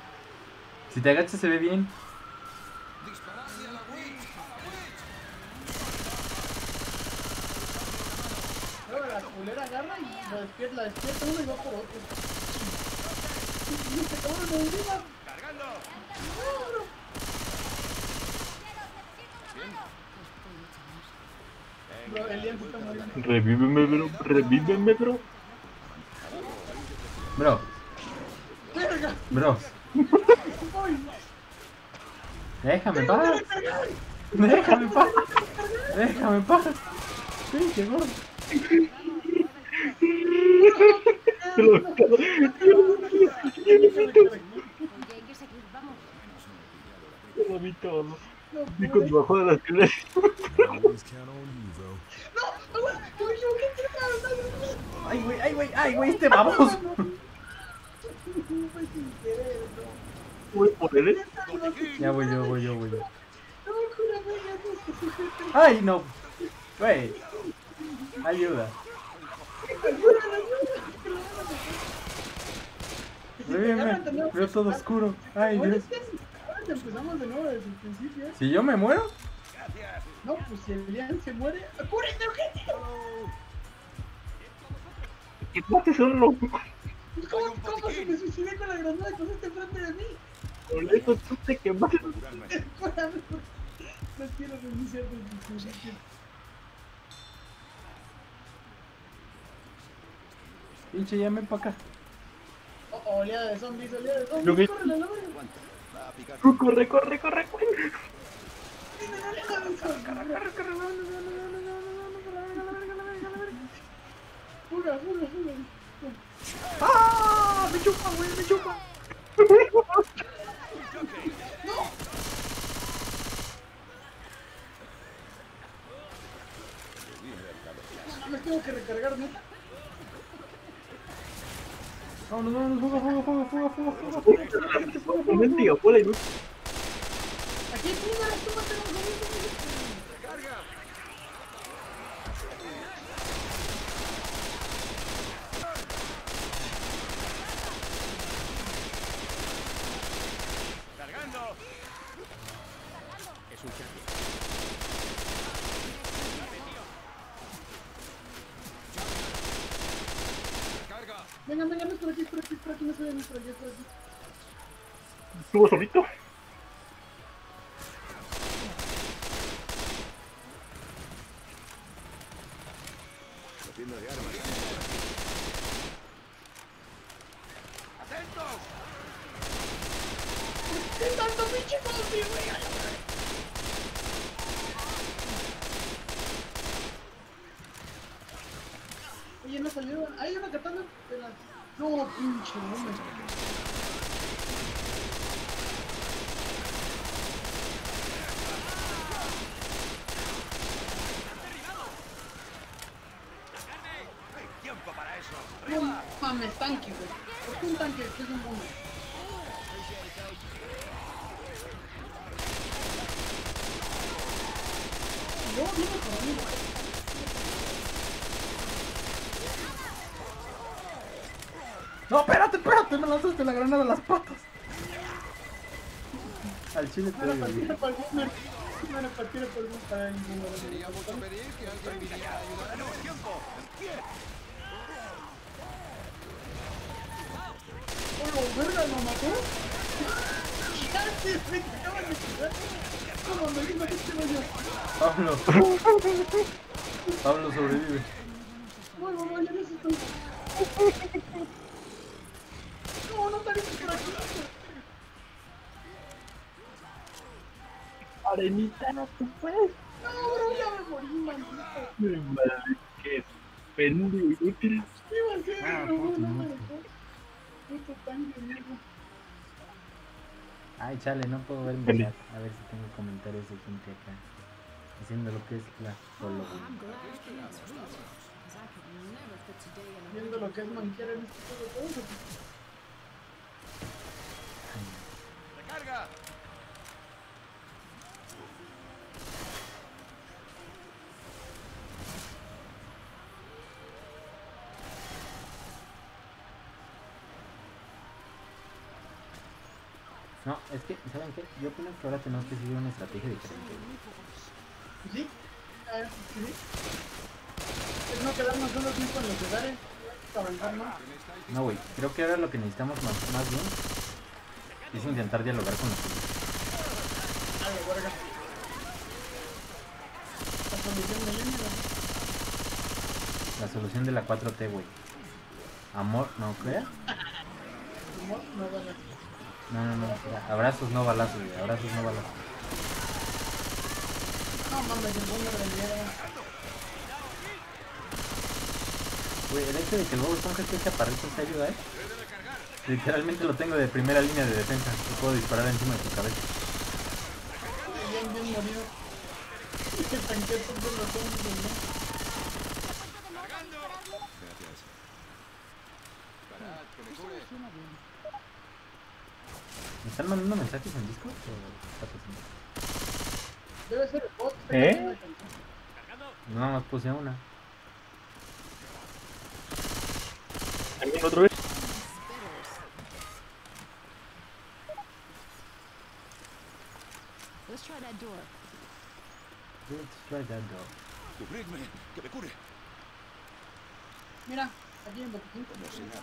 Si te agachas se ve bien. La culera agarra y lo despierta, la despierta uno y va por otro. Y este cabrón me encima. Bro, el lienzo está muriendo. Revíveme, bro, revíveme, bro. Bro, ¡Verga! bro. Déjame paz. Déjame paz. Déjame paz. Pinche gordo. Lo- Oye, hay que seguir, vamos. se lo vi todo. Vi cuando bajó de escaleras. Always count on you, bro. ¡No! ¡No! ¡Me equivoqué! ¡Tira! Ay, güey, ay, güey, ay, güey, este baboso. Voy por él. Ya voy yo, voy yo, voy yo. Ay, no. Güey. Ayuda. Tenemos Veo todo oscuro. Ay, Dios. sí, ahora te empezamos de nuevo desde el principio. ¿eh? Si yo me muero, No, pues si el Lian se muere. ¡Apúrense, urgente! ¿Qué haces uno? Pues, ¿Cómo, cómo se me suicidé con la granada que está enfrente de mí? Por eso tú te quemaste. No quiero desde el principio. pinche, llame para acá. Oh, oh, oleada de zombies, oleada de zombies. que- Corre. Corre, corre, Fuga, fuga, fuga. ¡Ah! ¡Me chupa, güey! ¡Me chupa! No, me tengo que recargar, neta. Vámonos, vámonos, fuga, fuga, fuga, fuga, fuga, fuga. No mentira, bola y luz. Aquí, fuga, tómate los zombies. ¡Cargando! Es un champion. ¡Carga! Venga, venga, no es por aquí, es por aquí, es por aquí, no se ve, no es por aquí, es por aquí. Estuvo solito. La tienda de armas. ¡Atentos! ¿Qué tanto pinche zombie, güey? Oye, no salió. Hay una katana. Espera. No, pinche, no me. ¡Hay tiempo para eso! No mames, tanque, güey. ¿Por qué un tanque? ¿Qué es un boom? No, viene conmigo. No, espérate, me lanzaste la granada a las patas. Al chile te digo, para el boomer. pedir que alguien viniera a ayudar. ¡Tenemos tiempo! ¡Oh, verga, lo mató! ¡Ya se me acaban de tirar! ¿Cómo me vino este? Pablo. Pablo sobrevive. ¡Voy, voy, voy! ¡Ya necesito! ¡No, no saliste por aquí! Arenita, no tú puedes. ¡No, bro! ¡Ya me morí, maldito! Madre, qué pendejo inútil. Iba a ser, Ah, no, puto no me dejó. Puto mierda. Ay, chale, no puedo ver mi chat. A ver si tengo comentarios de gente acá. Haciendo lo que es la solo. Viendo lo que es manquear en este juego. ¡Recarga! No, es que, ¿saben qué? Yo opino que ahora tenemos que seguir una estrategia diferente. ¿Sí? Ah, sí. Es no quedarnos solo aquí con los lugares. Avanzar más. No, güey, creo que ahora lo que necesitamos más, más bien es intentar dialogar con los ver, verga. La solución de Lenin. La solución de la 4T, güey. Amor, no, ¿qué? No, no vale. No, no, no. Abrazos, no balazos, güey. Abrazos, no balazos. No mames, el boomer de. Güey, el hecho de que el Bob Esponja esté chaparrito te ayuda, ¿eh? Literalmente lo tengo de primera línea de defensa. Lo puedo disparar encima de tu cabeza. Bien, bien morido. Tanqueó todos los zombies del mundo. Gracias. Parad, que me cure. ¿Me están mandando mensajes en Discord o está pasando? Debe ser el bot. ¿Eh? Nada más puse una. También otra vez. Let's try that door. Let's try that door. Cubridme, que me cure. Mira, aquí en botiquín. Como si nada.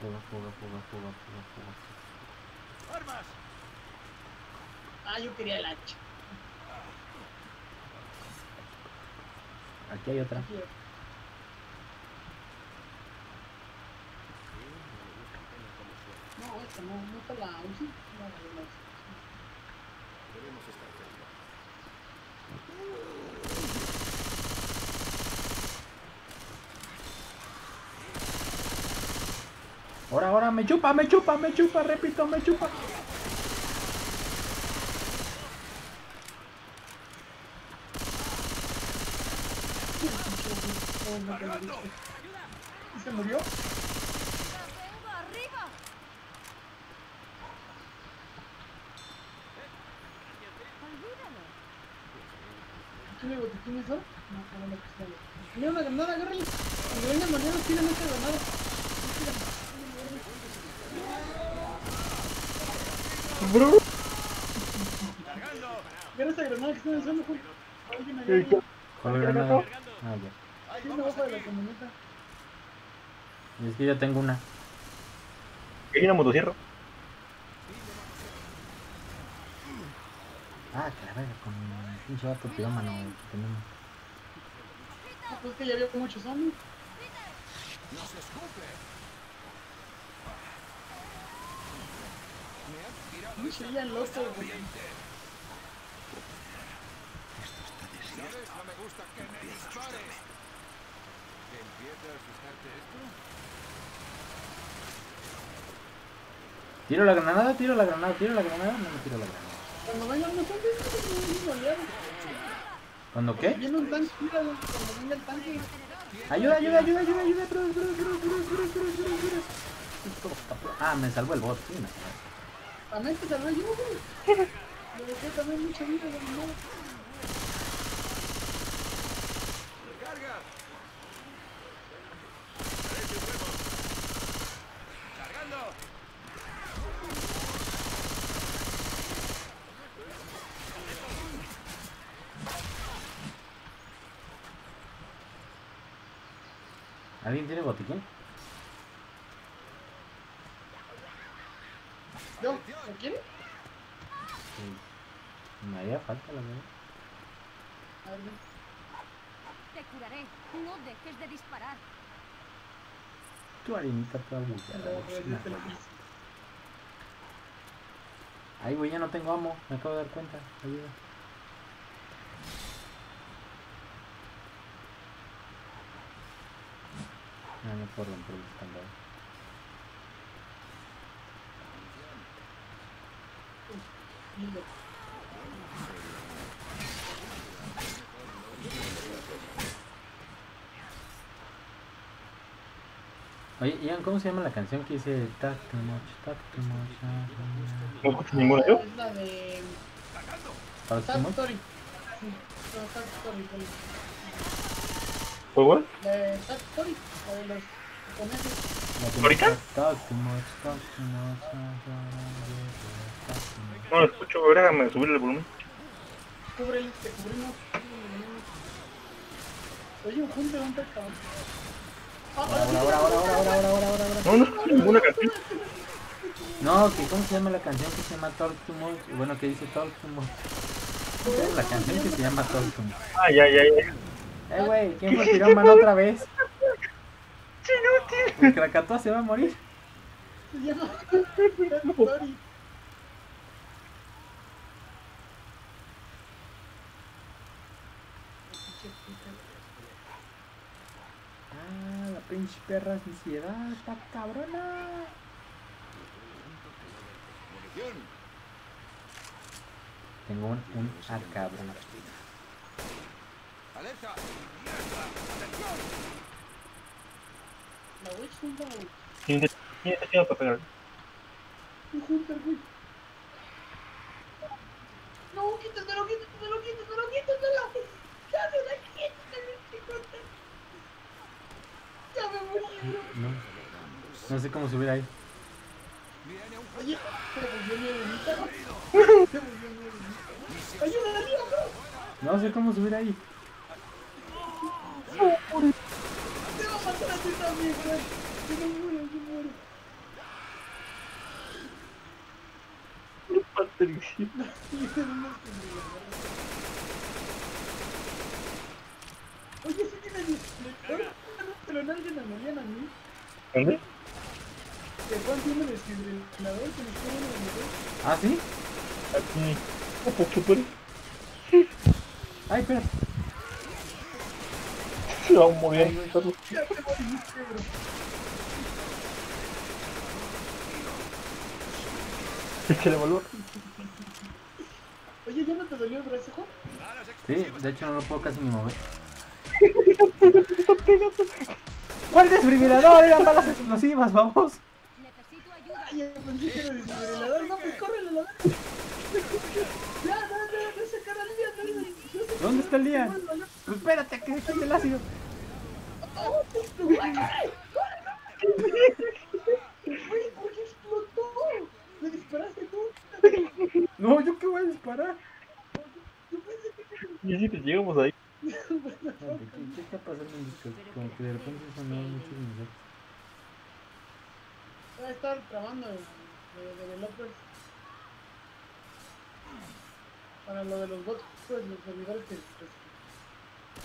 Fuga, fuga, fuga, fuga, fuga, fuga. ¡Armas! Ah, yo quería el hacha. Aquí hay otra. No, esta no, no está la. No, la la UCI. Debemos estar cerca. Ahora, ahora, me chupa, me chupa, me chupa, repito, me chupa. Oh, no, que la viste. ¿Y se murió? ¿Tiene botiquín eso? No, no, no, que está Mira una granada, agárrale. Cuando vengan bro. Que una hoja de. Es que ya tengo una. ¿Hay una motosierra? Ah, que la verga, con un pinche vato pirómano que tenemos. Pues que ya muchos años. Dispares. ¿Te empieza a asustarte esto? Tiro la granada, tiro la granada, tiro la granada, no me tiro la granada. Cuando. ¿Cuándo qué? Viene un tanque, mira, güey, cuando venga el tanque. Ayuda, ayuda, ayuda, ayuda, ayuda, ayuda, ayuda, ayuda, ayuda, ayuda, ayuda, ayuda, ayuda. Esto está por- Ah, me salvó el bot, sí, me salvó. También te salvé yo, güey. Le dejé también mucha vida, güey, no. ¡Carga! ¡Cargando! ¿Alguien tiene botiquín? ¿Lo quieres? Sí. Me haría falta, la verdad. A ver, ven. Te curaré. No dejes de disparar. Tu harinita toda bugueada. No. Ay, güey, ya no tengo amo. Me acabo de dar cuenta. Ayuda. No, no puedo romper el escándalo. Oye, Ian, ¿cómo se llama la canción que dice Tac too much, tac too much? Ah, ah, ah"? No escucho ninguna yo. Es la de. Tac Story. Sí, no, Tac De Story, la de los japoneses. ¿Ahorita? Too much, too much, tac too much. No lo escucho, déjame subirle el volumen. Te cubrimos. Oye, un de un. Ahora, ahora, ahora, ahora, ahora, ahora, ahora, ahora. No, no escucho ninguna canción. No, que cómo se llama la canción que se llama Talk to Bueno, que dice Talk to Move. La canción que se llama Talk to Move. Ah, ya, ya. Eh, güey, ¿quién fue tiró mano otra vez? ¡Qué! El Krakatoa se va a morir. Ya no, pinche perra ansiedad, está cabrona. Tengo un, un acabrona. ¡Alerta! ¡Atención! No, quítatelo, quítatelo, quítatelo, quítatelo. Dame una quita. Ya me morí. No. No sé cómo subir ahí. Oye. No sé cómo subir ahí. Te va a matar a ti también, bro. Que no muero, que muero. Patricio. Oye, sí tiene desfibrilador. Pero no alguien me morían a mí. ¿Dónde? Que Juan tiene desfibrilador, que nos pone en el ¿Ah, sí? Aquí. Un poco, pero. Ay, espera. Se va a morir. Carlos. Ya te moriste, bro. Échale valor. Oye, ¿ya no te dolió el brazo, Juan? Sí, de hecho no lo puedo casi ni mover. ¿Cuál desfibrilador? Eran balas explosivas, vamos. Necesito ayuda. Ay. No, córrele, no, no, se cara al día, se ¿Dónde está el día? Pues espérate, que dejen el ácido. ¡Oh! ¡Corre. ¿Me disparaste tú? No, ¿yo qué voy a disparar? Y así te llegamos ahí. ¿Qué, qué está pasando en Discord? Como que de repente sonó muchos mensajes. Va a estar trabando de, de developers. Para lo de los bots, pues los servidores que... Pues,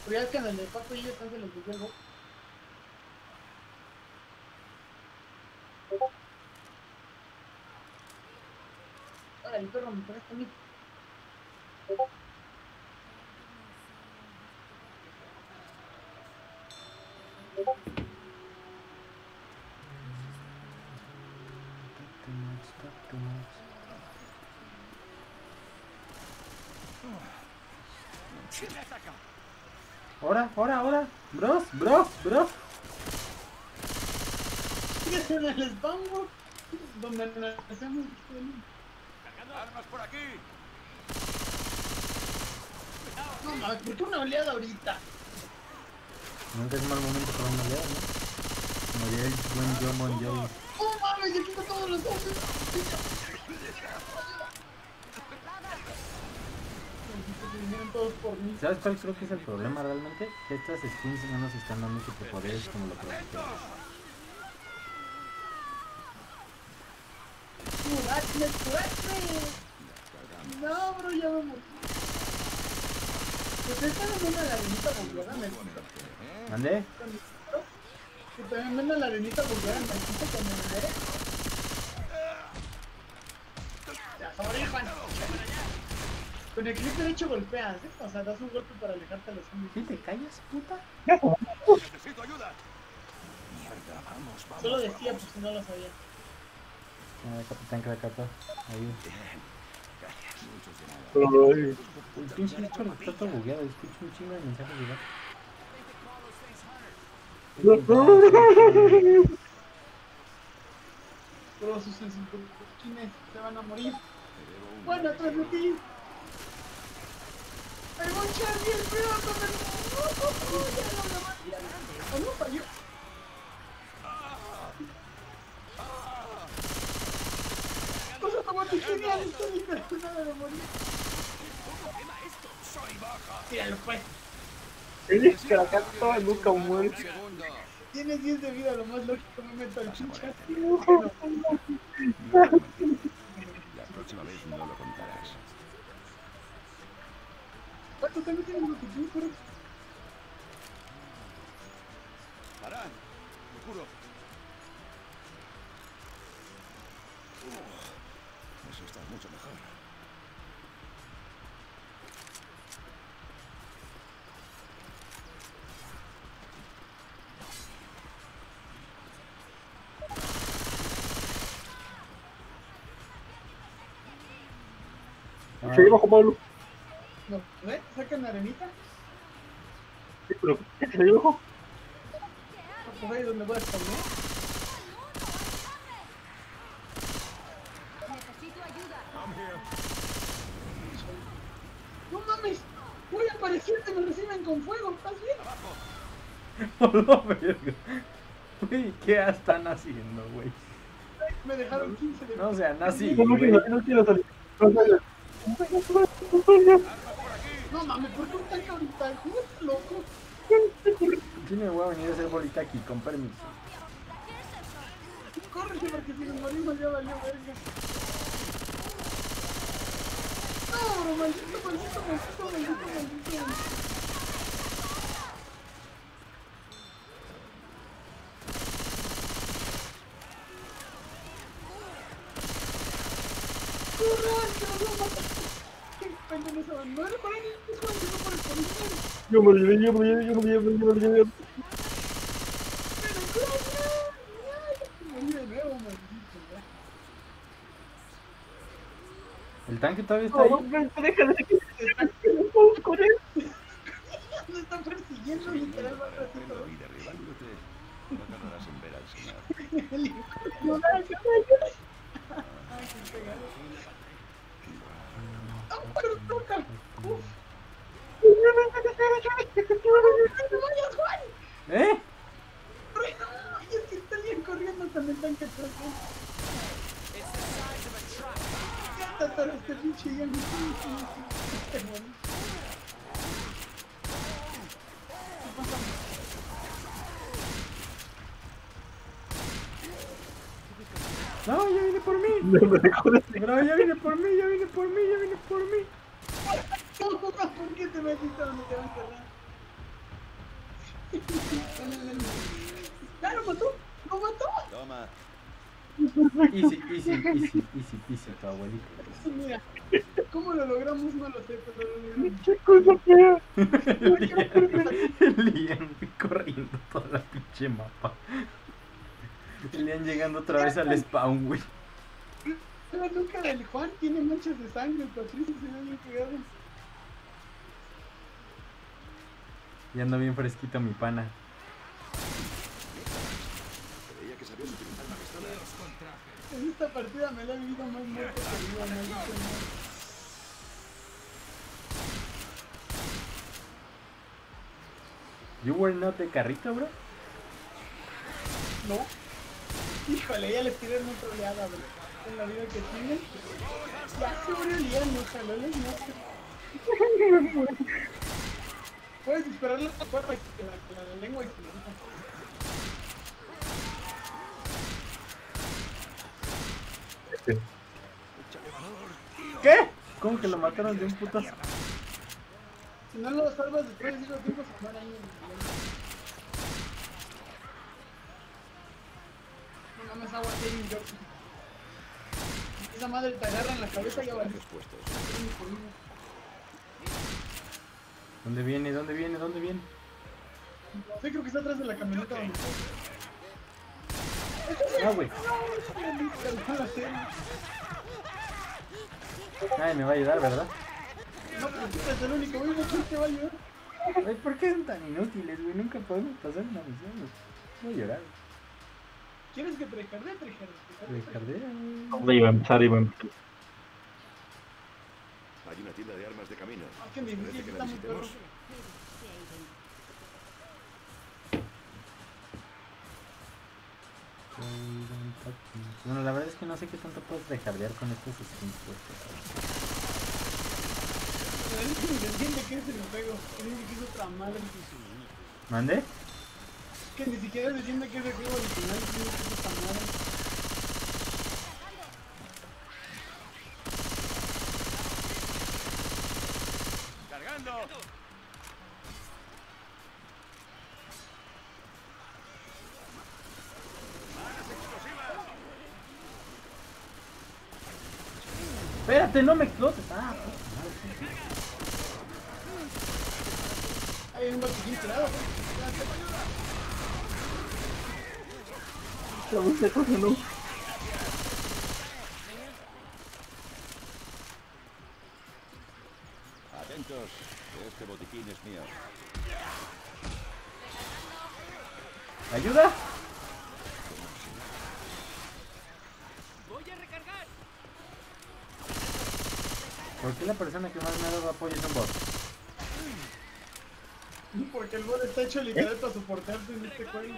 pero ya es que en el de Paco y yo están se bugueó el bot. Ahora, el perro me parece a mí. Ahora, ahora, ahora. Bros, bros, bros. ¿Qué en el spam? Donde nos hacemos... ¡Armas por aquí! No mames, ¿por qué una oleada ahorita? Nunca es mal momento para una oleada, ¿no? Como diría el buen John Bon Jovi. ¡Oh mames! ¡Ya quito todos los zombies! Vinieron todos por mí. ¿Sabes cuál creo que es el problema realmente? Que estas skins no nos están dando superpoderes como lo prometieron. ¡Curadme, curadme! No, bro, ya me morí. Pues esta no viene la arenita bugueada, me. ¿Mandé? Que también viene la arenita bugueada, me quito cuando me muero. Ya, sobre, Juan. Con el clic derecho golpeas, ¿eh? O sea, das un golpe para alejarte a los zombies. ¿Sí te callas, puta? ¡Necesito ayuda! Mierda, vamos, vamos. Solo decía, pues si no lo sabía. Ah, Capitán Krakata. Ahí. Ay, El pinche Discord está todo bugueado. Escucho un chingo de mensajes llegar. Todos sus chines se van a morir. Bueno, atrás de ti. ¡Hay un Charlie, el feo con el... ¡No, no, ya no me maté! ¡Oh, no, falló! ¡Cosa tomate genial! ¡Estoy interesada de morir! Tíralo, pues. Eres Krakata nunca muere. Tienes 10 de vida, lo más lógico me meto al chincha. ¿Cuánto también tienes lo que tú, pero... ¡Harán! ¡Lo juro! Eso está mucho mejor. Se lleva Juan Pablo. No, ¿ves? Sacan la arenita. Sí, pero ¿qué se lleva? Pues ahí donde voy a. Necesito ayuda. ¡No mames! Voy a aparecerte, me reciben con fuego, ¿estás bien? Hola, verga. Güey, ¿qué están haciendo, güey? Me dejaron 15 de No sean así, No, no güey. quiero, no quiero salir. No salgas. No mames, ¿por qué un tanque ahorita? ¿Cómo estás loco? Sí me voy a venir a hacer bolita aquí, con permiso. Córrete porque si nos morimos ya valió verga. No, bro, maldito, maldito, maldito, maldito, maldito. ¡Corran, que nos vamos a matar! ¡Qué pendejo! ¡No, por ahí! ¡Es Juan, que no por el policía! Yo me me olvidé, yo me yo me olvidé, yo me. ¡Me ya. ¿El tanque todavía está ahí? No, no, deja de que no puedo con él. Nos están persiguiendo literal va En ratito. y derribándote, no tardarás en ver al Señor. ¡Ah, pero toca! ¡Uf! ¡No vayas, Juan! ¿Eh? ¡Ay, no! Y es que está bien corriendo con el tanque atrás. Ya está atorado este pinche ya me mono. No, ya viene por mí. No ya viene por mí, ya viene por mí, ya viene por mí. ¿Por qué te metiste donde te van a enterrar? ¡Ya lo mató! ¡Lo mató! Toma, Easy, easy, easy, easy, easy, tu abuelito. Mira, ¿cómo lo logramos? No lo sé, pero lo logramos. ¿Qué cosa fea? Lian corriendo toda la pinche mapa. Lian llegando otra vez al spawn, güey. La nuca del Juan tiene manchas de sangre, Patricio se ve bien pegado. Y ando bien fresquito mi pana. creía que sabías utilizar la pistola. En esta partida me la he vivido más muerto que viva, maldito hermano. You were not de carrito, bro. No. Híjole, ya les tiré una troleada, bro. En la vida que tienen. Ya se Lian, no jalones, no sé. Puedes disparar la cuerda y que la, que la lengua y se la ¿Qué? ¿Cómo que lo mataron de un putazo? Si no lo salvas después de cierto tiempo, se muere ahí. en el- No mames, agua Kevin Johnson. Esa madre te agarra en la cabeza y. Puestos. ¿Dónde viene? ¿Dónde viene? ¿Dónde viene? Sí, creo que está atrás de la camioneta donde Ah, güey. está la serie. Nadie me va a ayudar, ¿verdad? No, pero tú eres el único vivo, ¿quién te va a ayudar? Ay, ¿por qué son tan inútiles, güey? Nunca podemos pasar una misión, güey. Voy a llorar. ¿Quieres que te recardé? Te. Recardera, güey. ¿Dónde iba a empezar? Iba a empezar. Hay una tienda de armas de camino. Ah, qué Parece difícil, que la visitemos. Bueno, la verdad es que no sé qué tanto puedes recardear con estos skins puestos. Pero él ni entiende que es el juego. Que dice que es otra madre. ¿Mande? Que ni siquiera se entiende que es el juego original. Que que es otra madre. Espérate, no me explotes. Ah. Hay un botiquín tirado. Atentos, este botiquín es mío. ¿Ayuda? ¿Por qué la persona que más me ha dado apoyo es un bot? Porque el bot está hecho literal para soportarte en este juego.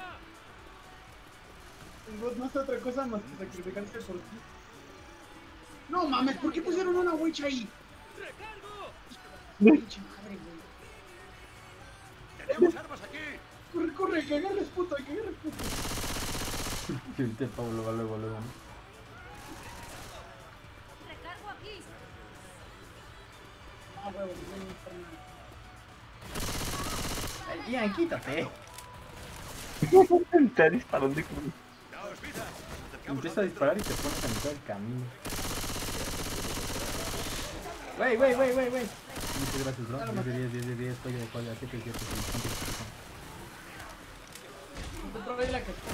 El bot no hace otra cosa más que sacrificarse por ti. No mames, ¿por qué pusieron una witch ahí? Pinche madre, güey. ¡Tenemos armas aquí! Corre, corre, que agarres puto, que agarres puto. Ahorita el Pablo va luego, luego, ¿no? Recargo aquí. Ah, huevo, Ian, quítate. Te disparó de ¡Daos vida! Empieza a disparar y te pones a mitad del camino. Wey, wey, wey, wey, wey. Muchas gracias, bro. 10 de 10, 10 de 10, pollo de pollo, 7 de 7, Otra vez la que está.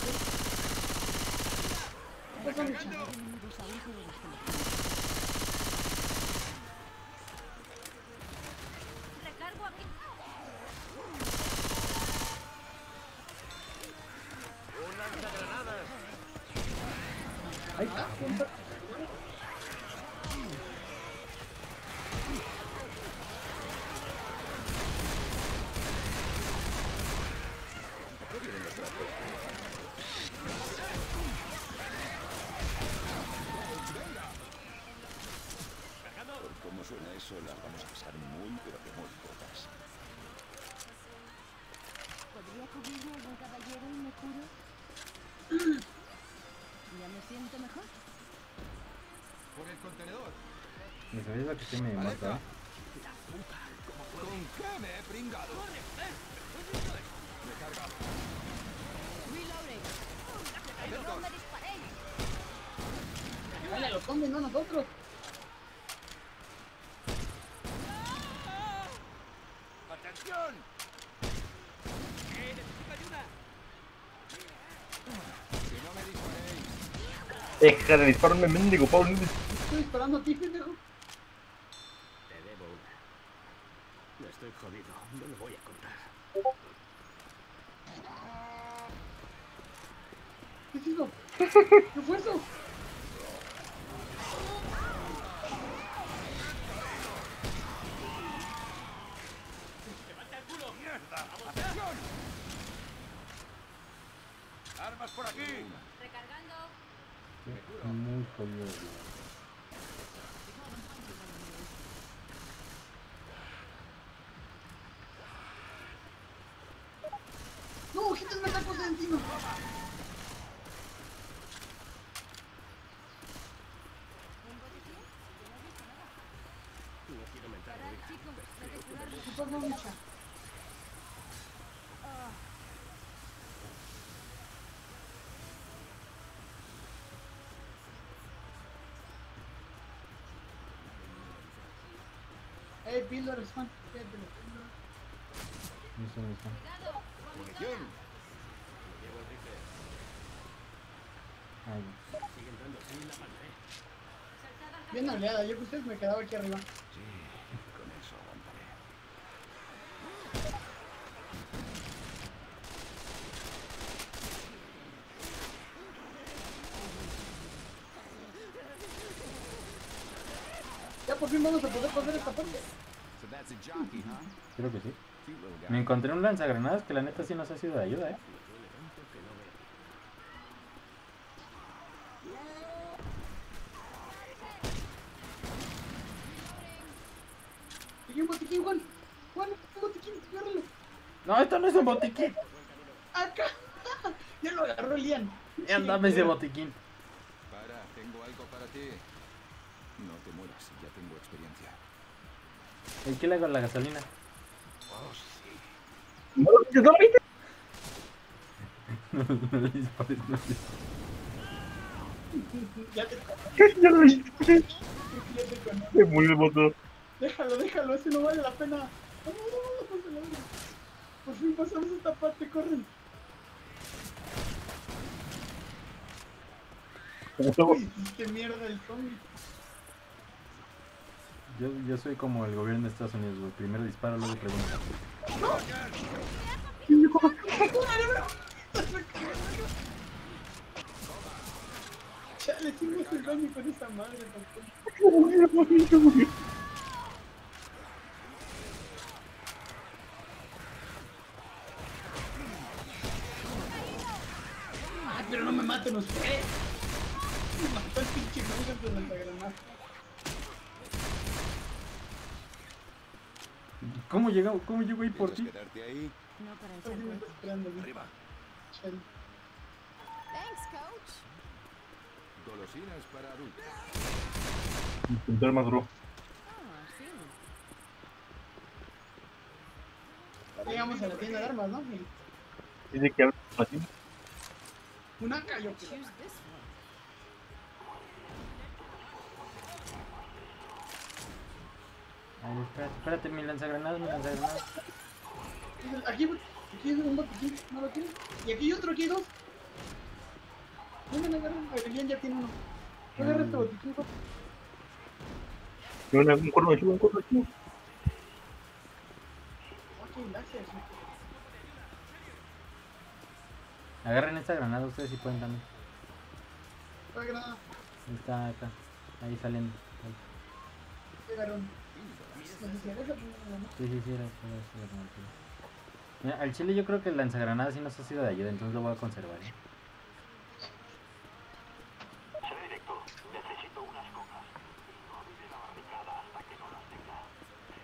¿Qué pasa, mi chavo? Enemigos abajo de la zona. Recargo aquí. Ay, cabrón. Por cómo suena eso, las vamos a pasar muy, pero que muy cortas. ¿Podría cubrirme algún caballero y me curo? ¿Ya me siento mejor? ¡Por el contenedor! Me sabía la que estoy medio muerta, ¿eh? ¿Con qué me he pringado? Reloading. No me disparéis. Dale, lo comen, no nosotros. ¡Atención! ¡Que no me disparéis! Deja de dispararme, mendigo, Pablo. Estoy esperando a ti, pendejo. Te debo una. No estoy jodido, no lo voy a contar. ¿Qué es eso? ¿Qué fue eso? ¡Atención! ¡Armas por aquí! Recargando. Muy jodido. No, quítame la cosa de encima. No quiero mentar, Parad, chicos. Hay que curarlo. ¿Qué pasó, Micha? Builder, Span, fíjate. No sé dónde está. ¡Munición! Sigue entrando en la pala, ¿eh? Bien oleada, yo que ustedes me quedaba aquí arriba. Sí, con eso aguantaré. Ya por fin vamos a poder pasar esta parte. So that's a jockey, huh? Creo que sí. Me encontré un lanzagranadas que la neta sí nos ha sido de ayuda, ¿eh? Aquí un botiquín, Juan. Juan, un botiquín, agárralo. No, esto no es un botiquín. Acá. ya lo agarró Lian. Ian, dame ese botiquín. Para, tengo algo para ti. No te mueras, ya tengo experiencia. ¿Y qué le hago a la gasolina? Oh, sí. ¿No lo viste? ¿No lo viste? no le dispares, no le dispares. Ya te, Ya lo viste. ya te conozco. Me murió el motor. Déjalo, déjalo, ese no vale la pena. No, no, no, no se la haga. Por fin pasamos esta parte, corren. Qué mierda el zombie. Yo, yo soy como el gobierno de Estados Unidos, güey. Primero disparo, luego pregunto. Chale, baño con esa madre, por favor. Ay, pero no me maten los ¿Cómo llegó, cómo llegó ahí por ¿Piensas ti? quedarte ahí? No para Estoy echar cuenta. esperando aquí. Arriba. Chale. Thanks, coach. Golosinas para adultos. Más duro. Ah, sí. Llegamos a la tienda de armas, ¿no? Dice que tienda. Una cayó. Ay, espérate, espérate, mi lanzagranadas, mi lanzagranadas. Aquí, aquí hay un botiquín, ¿no lo tienes? Y aquí hay otro, aquí hay dos. Lo agarran, Aurelian ya tiene uno. No agarra este botiquín, hijo. Un, un cuerno de chivo, un cuerno de chivo. Ok, gracias. Agarren esta granada ustedes si pueden también. Fue granada, Está acá. Ahí salen. Ahí. Sí, sí, sí, era, era, era como el chile. Mira, al chile yo creo que el lanzagranadas sí nos ha sido de ayuda, entonces lo voy a conservar. ¿eh?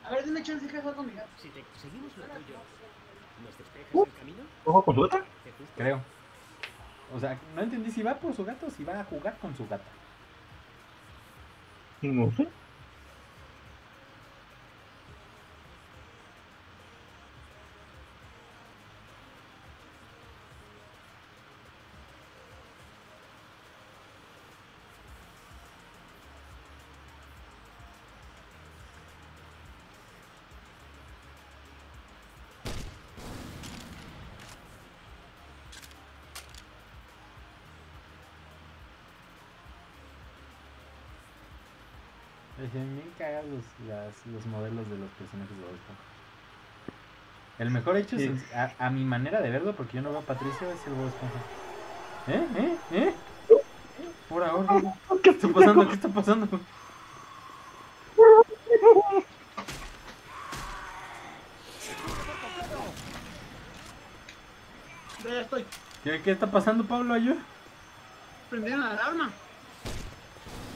A ver, dime chance que hacer con mi gato. Si te seguimos lo tuyo, ¿nos despejas Uh. el camino? ¿Ojo con su gata? Creo. O sea, no entendí si va por su gato o si va a jugar con su gata. No sé. Me cagados los, las- los modelos de los personajes de Bob Esponja. El mejor hecho, Sí. sin- a, a mi manera de verlo, porque yo no veo a Patricio, es el Bob Esponja. ¿Eh? ¿Eh? ¿Eh? Ahora, ahora. ¿Qué está pasando? ¿Qué está pasando? Ya, ya estoy. ¿Qué, qué está pasando, Pablo? Ayuda. Prendieron la alarma.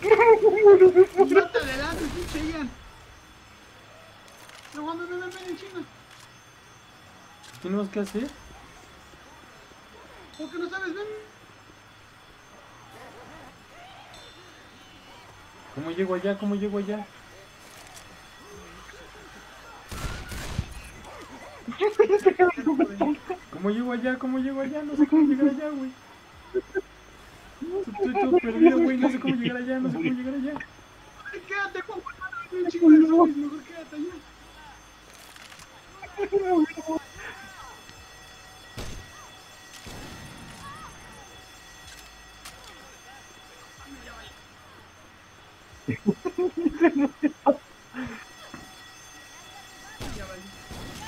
No te adelantes, pinche Ian. No, mames, ven, ven, ven, en China. ¿Qué tenemos que hacer? ¿Por qué no sabes? Ven. ¿Cómo llego allá? ¿Cómo llego allá? ¿Cómo llego allá? ¿Cómo llego allá? No sé cómo llegar allá, güey. Estoy todo perdido, güey. No sé cómo llegar allá. No sé cómo llegar allá. Ay, Quédate, Juan. Un chingo de zombies, mejor quédate allá.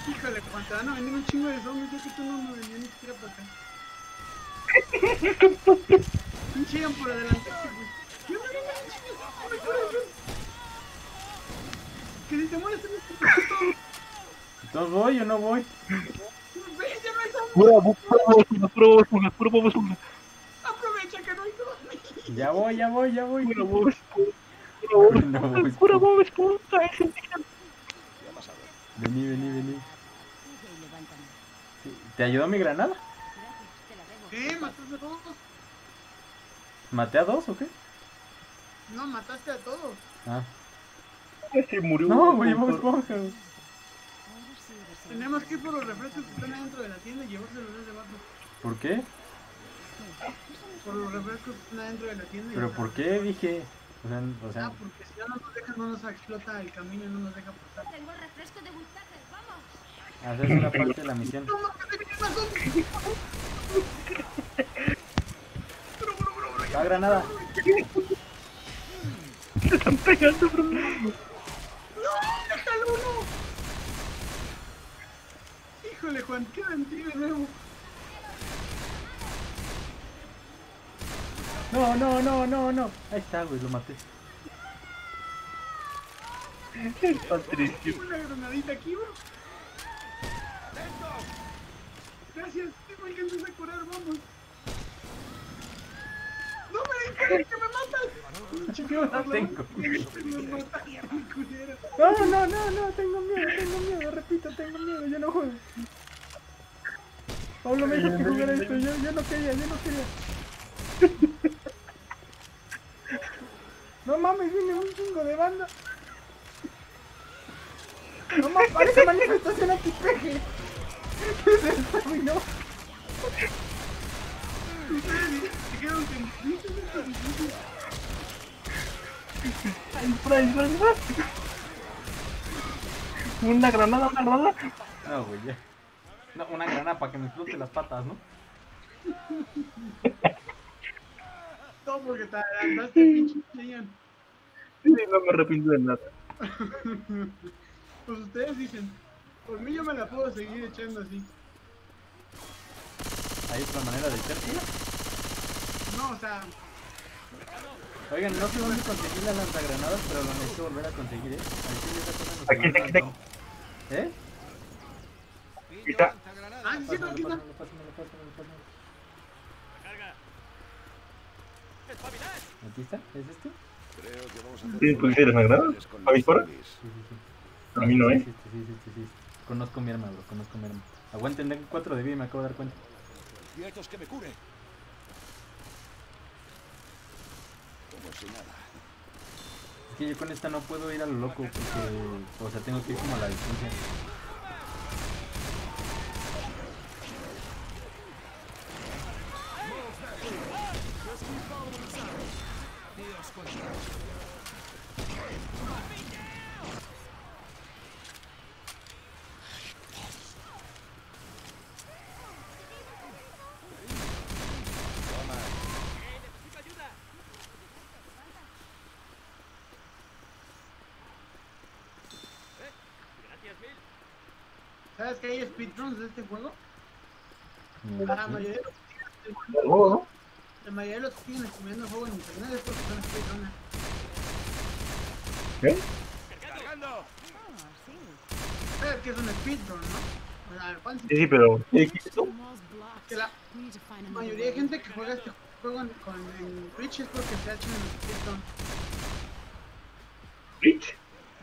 Híjole, Juan, te van a venir un chingo de zombies, ya que tú no me venías ni siquiera para acá. ¿Entonces voy o no voy? No Esponja, puro Bob Esponja. Aprovecha que no hay zombies. Ya voy, ya voy, ya voy. Puro Bob Esponja. Puro Bob No, Esponja, pues, Esponja. Vení, vení, vení. ¿Te ayudó mi granada? ¿Qué? ¿Mataste a todos? ¿Maté a dos o qué? No, mataste a todos. Ah. Se murió. No, güey, Bob Esponja. Esponja. güey. Ahora sí eres el Tenemos que ir por los refrescos que están adentro de la tienda y llevárselos desde abajo. ¿Por qué? Por los refrescos que están adentro de la tienda. y ¿Pero por qué? Dije. O sea, o sea Ah, porque si no nos deja, no nos explota el camino y no nos deja pasar. Tengo el refresco de Whitaker, vamos. haces una parte de la misión. ¡No, no! ¡Va granada! Se están pegando, bro. ¡No! ¡Déjalo, no! Híjole, Juan, queda en ti de nuevo. No, no, no, no, no. Ahí está, güey, lo maté. Patricio. Una granadita aquí, bro. Gracias, que empezar a curar, vamos. ¡No me ¡Que me matas! No tengo. Me matas. No, no, no, no, tengo miedo, tengo miedo, repito, tengo miedo, yo no juego. Pablo me dijo que jugara esto, yo, yo no quería, yo no quería. No mames, viene un chingo de banda. No mames, parece manifestación antipeje. Se terminó. Se quedaron sin- Una granada, una granada. No, güey, ya. No, una granada para que me explote las patas, ¿no? Todo porque te adelantaste, pinche Cheyenne. Sí, no me arrepiento de nada. Pues ustedes dicen, por mí yo me la puedo seguir echando así. Hay otra manera de echársela. No, o sea, Oigan, no sé dónde conseguir las lanzagranadas, pero lo necesito volver a conseguir, ¿eh? Ahí sí, esa cosa nos Aquí. ¿Eh? Quita. ah, sí, Pásamelo, aquí está. pásamelo, pásamelo, pásamelo, pásamelo. Aquí está, ¿es este? Creo que vamos a hacer Sí, ¿tú quieres una granada? con ¿A los zombies. Sí, sí, sí. A mí no, ¿eh? Sí, sí, sí, sí, sí, sí. Conozco mi arma, bro, conozco mi arma. Aguanten, tengo 4 de vida y me acabo de dar cuenta. Quietos que me cure. Es que yo con esta no puedo ir a lo loco porque, o sea, tengo que ir como a la distancia. ¿Sabes que hay speedruns de este juego? Mira, La sí. mayoría de los, Oh, ¿no? la mayoría de los que siguen streameando el juego en internet es porque son speedrunners. ¿Eh? ¿Sabes qué es un speedrun, no? Sí, sí, pero. ¿qué tú? que la mayoría de gente que juega este juego en, con, en Twitch es porque se ha hecho en los speedruns. Twitch.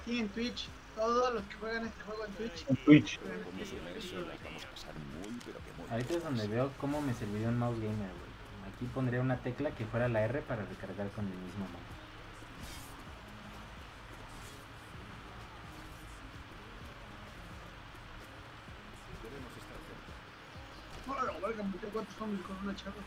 Sí, en Twitch. Todos los que juegan este juego en Twitch. En Twitch. juegan Como suena eso, speedrun. las vamos a pasar muy, pero que muy. Ahorita es donde veo cómo me serviría un mouse gamer, güey. Aquí pondría una tecla que fuera la R para recargar con el mismo mouse. Verga, tengo cuatro zombies con una chava.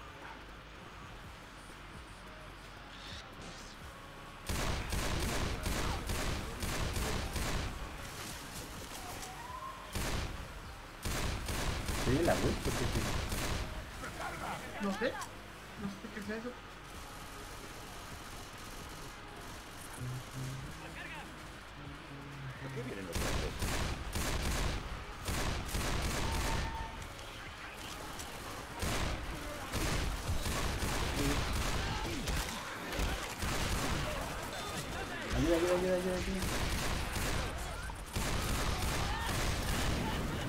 Ayuda, ayuda, ayuda, ayuda,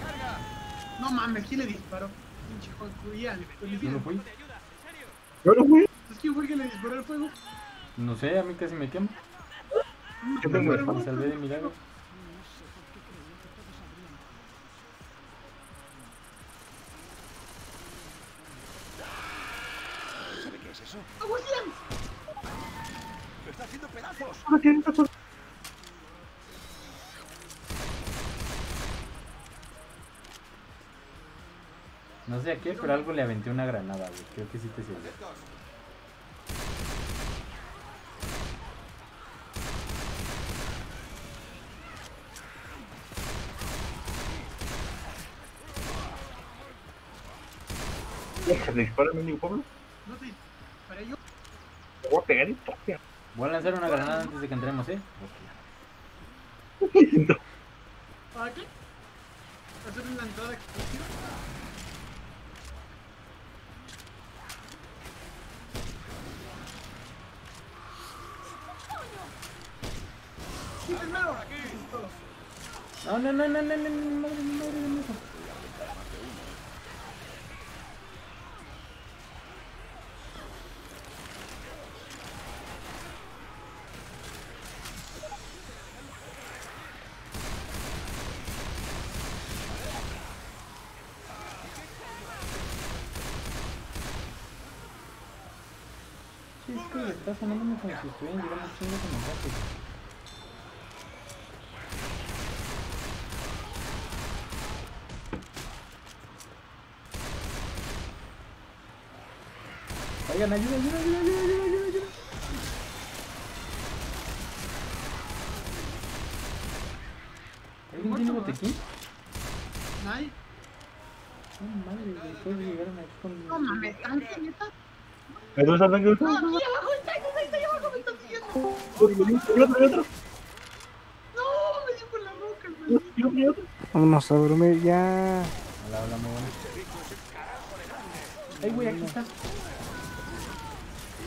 ayuda. No mames, ¿quién le disparó? Pinche Juan Curial, ¿Yo no fui? Yo no fui. ¿Es quién fue el que le disparó el fuego? No sé, a mí casi me quema. Yo tengo Me salvé de milagro. Pero algo le aventé una granada, güey. Creo que sí te sirve. Deja de disparar, mendigo pueblo. No te disparé yo. Te voy a pegar y toque. Voy a lanzar una granada antes de que entremos, ¿eh? ¿Para qué? ¿Hacer una entrada explosiva? She's good, está sonando muy consistente, digamos, chingo como rápido. Estuvieran llegando chingos de mensajes. Oigan, ayuda, ayuda, ayuda, ayuda, ayuda, ayuda, ayuda. ¿Alguien tiene botequín? Nadie. No madre, todos llegaron aquí con... No mames, aquí abajo está, está, está ahí abajo, me están siguiendo. Otro, y otro. No, me dio por la roca, güey. Y otro, otro. Vámonos a dormir ya. Hola, hola, muy buena. Ay, güey, aquí está.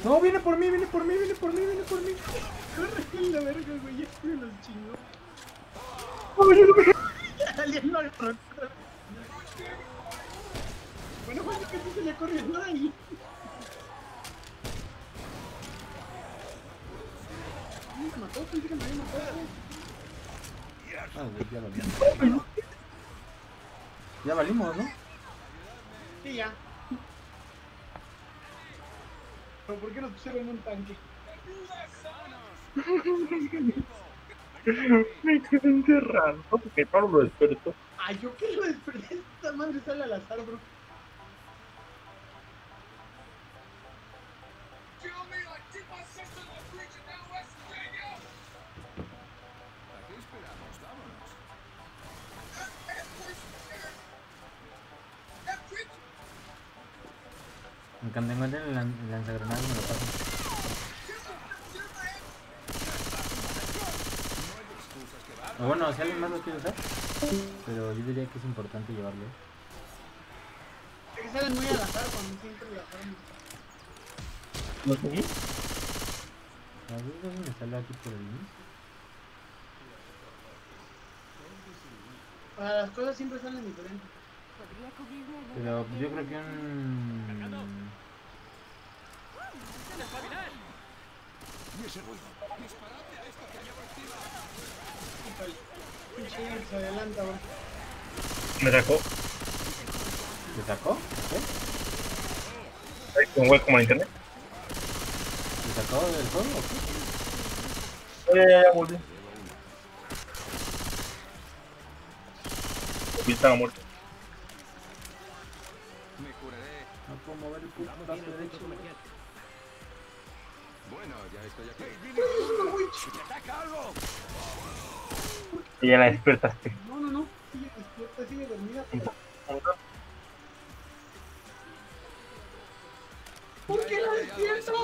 No, viene por mí, viene por mí, viene por mí, viene por mí. Corre la verga, güey, ya me los chingó. Alguien lo agarró. Bueno, Juan, que se le corriendo ahí. Me mató, pensé que me había matado. Ah, güey, ya valimos. Ya valimos, ¿no? Sí, ya. ¿Pero por qué nos pusieron en un tanque? Me quedé encerrado porque Pablo lo despertó. Ay, yo que lo desperté. Esta madre sale al azar, bro. En cuanto encuentren el, lan- el lanzagranadas me lo pasan. O bueno, si alguien más lo quiere usar. Pero yo diría que es importante llevarlo. Es que salen muy al azar cuando siempre lo hacemos. ¿No seguí? A ver, ¿dónde me sale aquí por el link? Para las cosas siempre salen diferentes. Pero yo creo que un... Y ese ruido. Disparate a esto que llevo encima. Pinche se adelanta, bro. Me sacó. ¿Te sacó? ¿Eh? Ahí con un hueco como en internet. ¿Te sacó del juego o qué? Ya, ya, ya, volví. Estaba muerto. Puedo mover el puto brazo derecho. Bueno, ya estoy aquí. ¡Me ataca algo! Y ya la despertaste. No, no, no. Sigue despierta, sigue dormida. ¿Por qué la despiertas?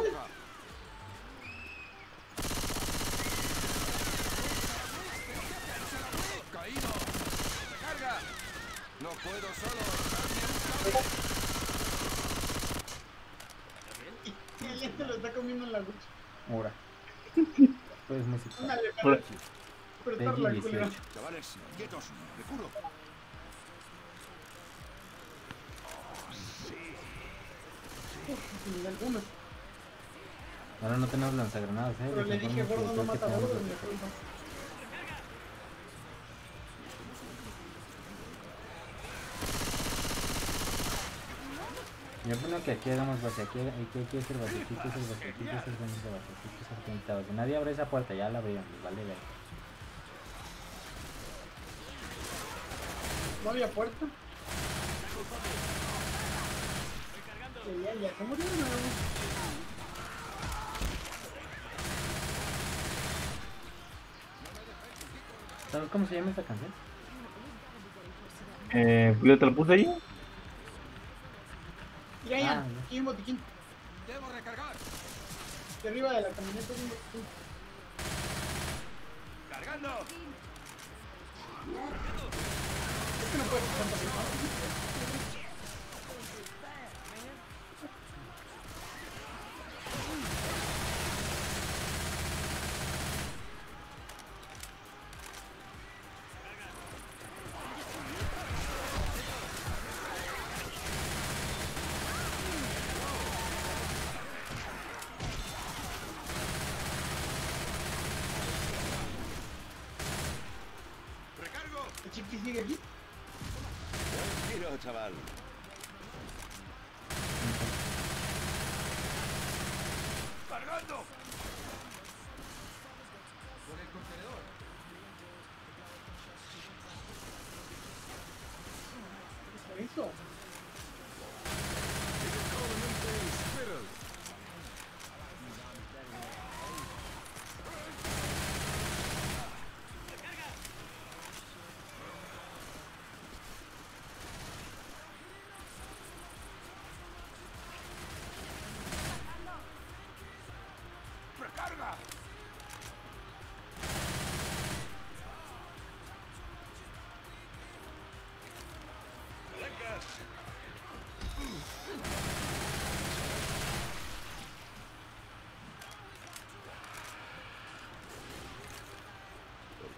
¡Caído! ¡Recarga! No puedo solo. Se lo está comiendo en la lucha. Ahora. Pues música. Ándale, Pues, despertar la culera. 18. Chavales, quietos. Me curo. Alguna. Ahora no tenemos lanzagranadas, eh. Pero le dije, gordo, no mata gordo. me Yo opino que aquí hagamos base, aquí, aquí hay que hacer base, aquí que hacer base, aquí que hacer base, aquí hay que hacer conectados. Nadie abre esa puerta, ya la abrieron, les vale ver. ¿No había puerta? Que ya, ya, se murió de nuevo. ¿Sabes cómo se llama esta canción? eh, pues te lo puse ahí. Ya, Ah, aquí hay un botiquín. Debo recargar. De arriba de la camioneta un botiquín. ¡Cargando! ¿El chiqui sigue aquí? Tiro, chaval.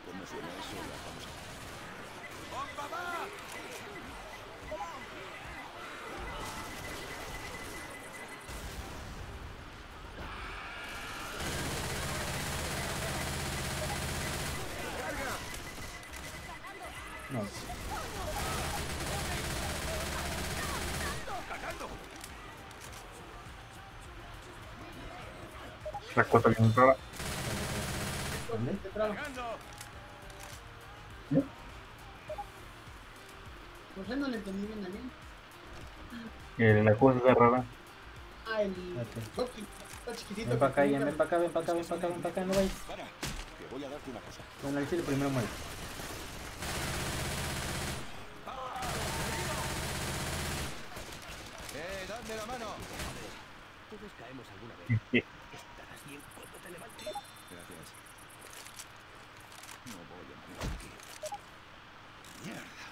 ¿Cómo suena eso? La vamos a... No. La cosa bien rara. ¿Dónde? Te trago. ¿Por qué no le entendí bien a? Eh, la cosa está rara. Ah, el... Goki. Está chiquitito. Ven para acá, nunca- ven para acá, ven para acá, ven para acá, ven para acá, no vayas. Para, que voy a darte una cosa. Bueno, el chile primero muere. ¡Eh, dadme la mano! Todos caemos alguna vez. Sí. Estarás bien cuando te levantes. Gracias. No voy a morir aquí. ¡Mierda!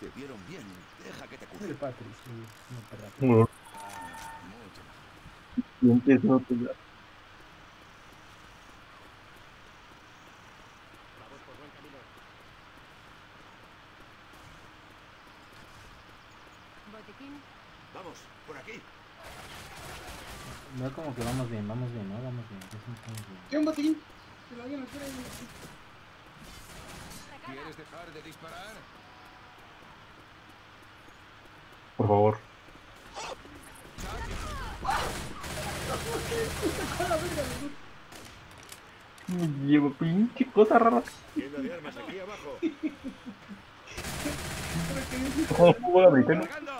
Te vieron bien. Deja que te El cure. Patrick, sí, no perra. Bueno, Ah, mucho mejor. Y empiezo a pelear. Vamos por buen camino. Botiquín. Vamos, por aquí. Veo como que vamos bien, vamos bien, ¿no? Vamos bien. ¿Qué un botiquín? Si lo botiquín. ¿Quieres dejar de disparar? Por favor. Llevo pinche cosa rara. Tienda de armas aquí abajo. ¿Cómo juego americano? ¡Cargando!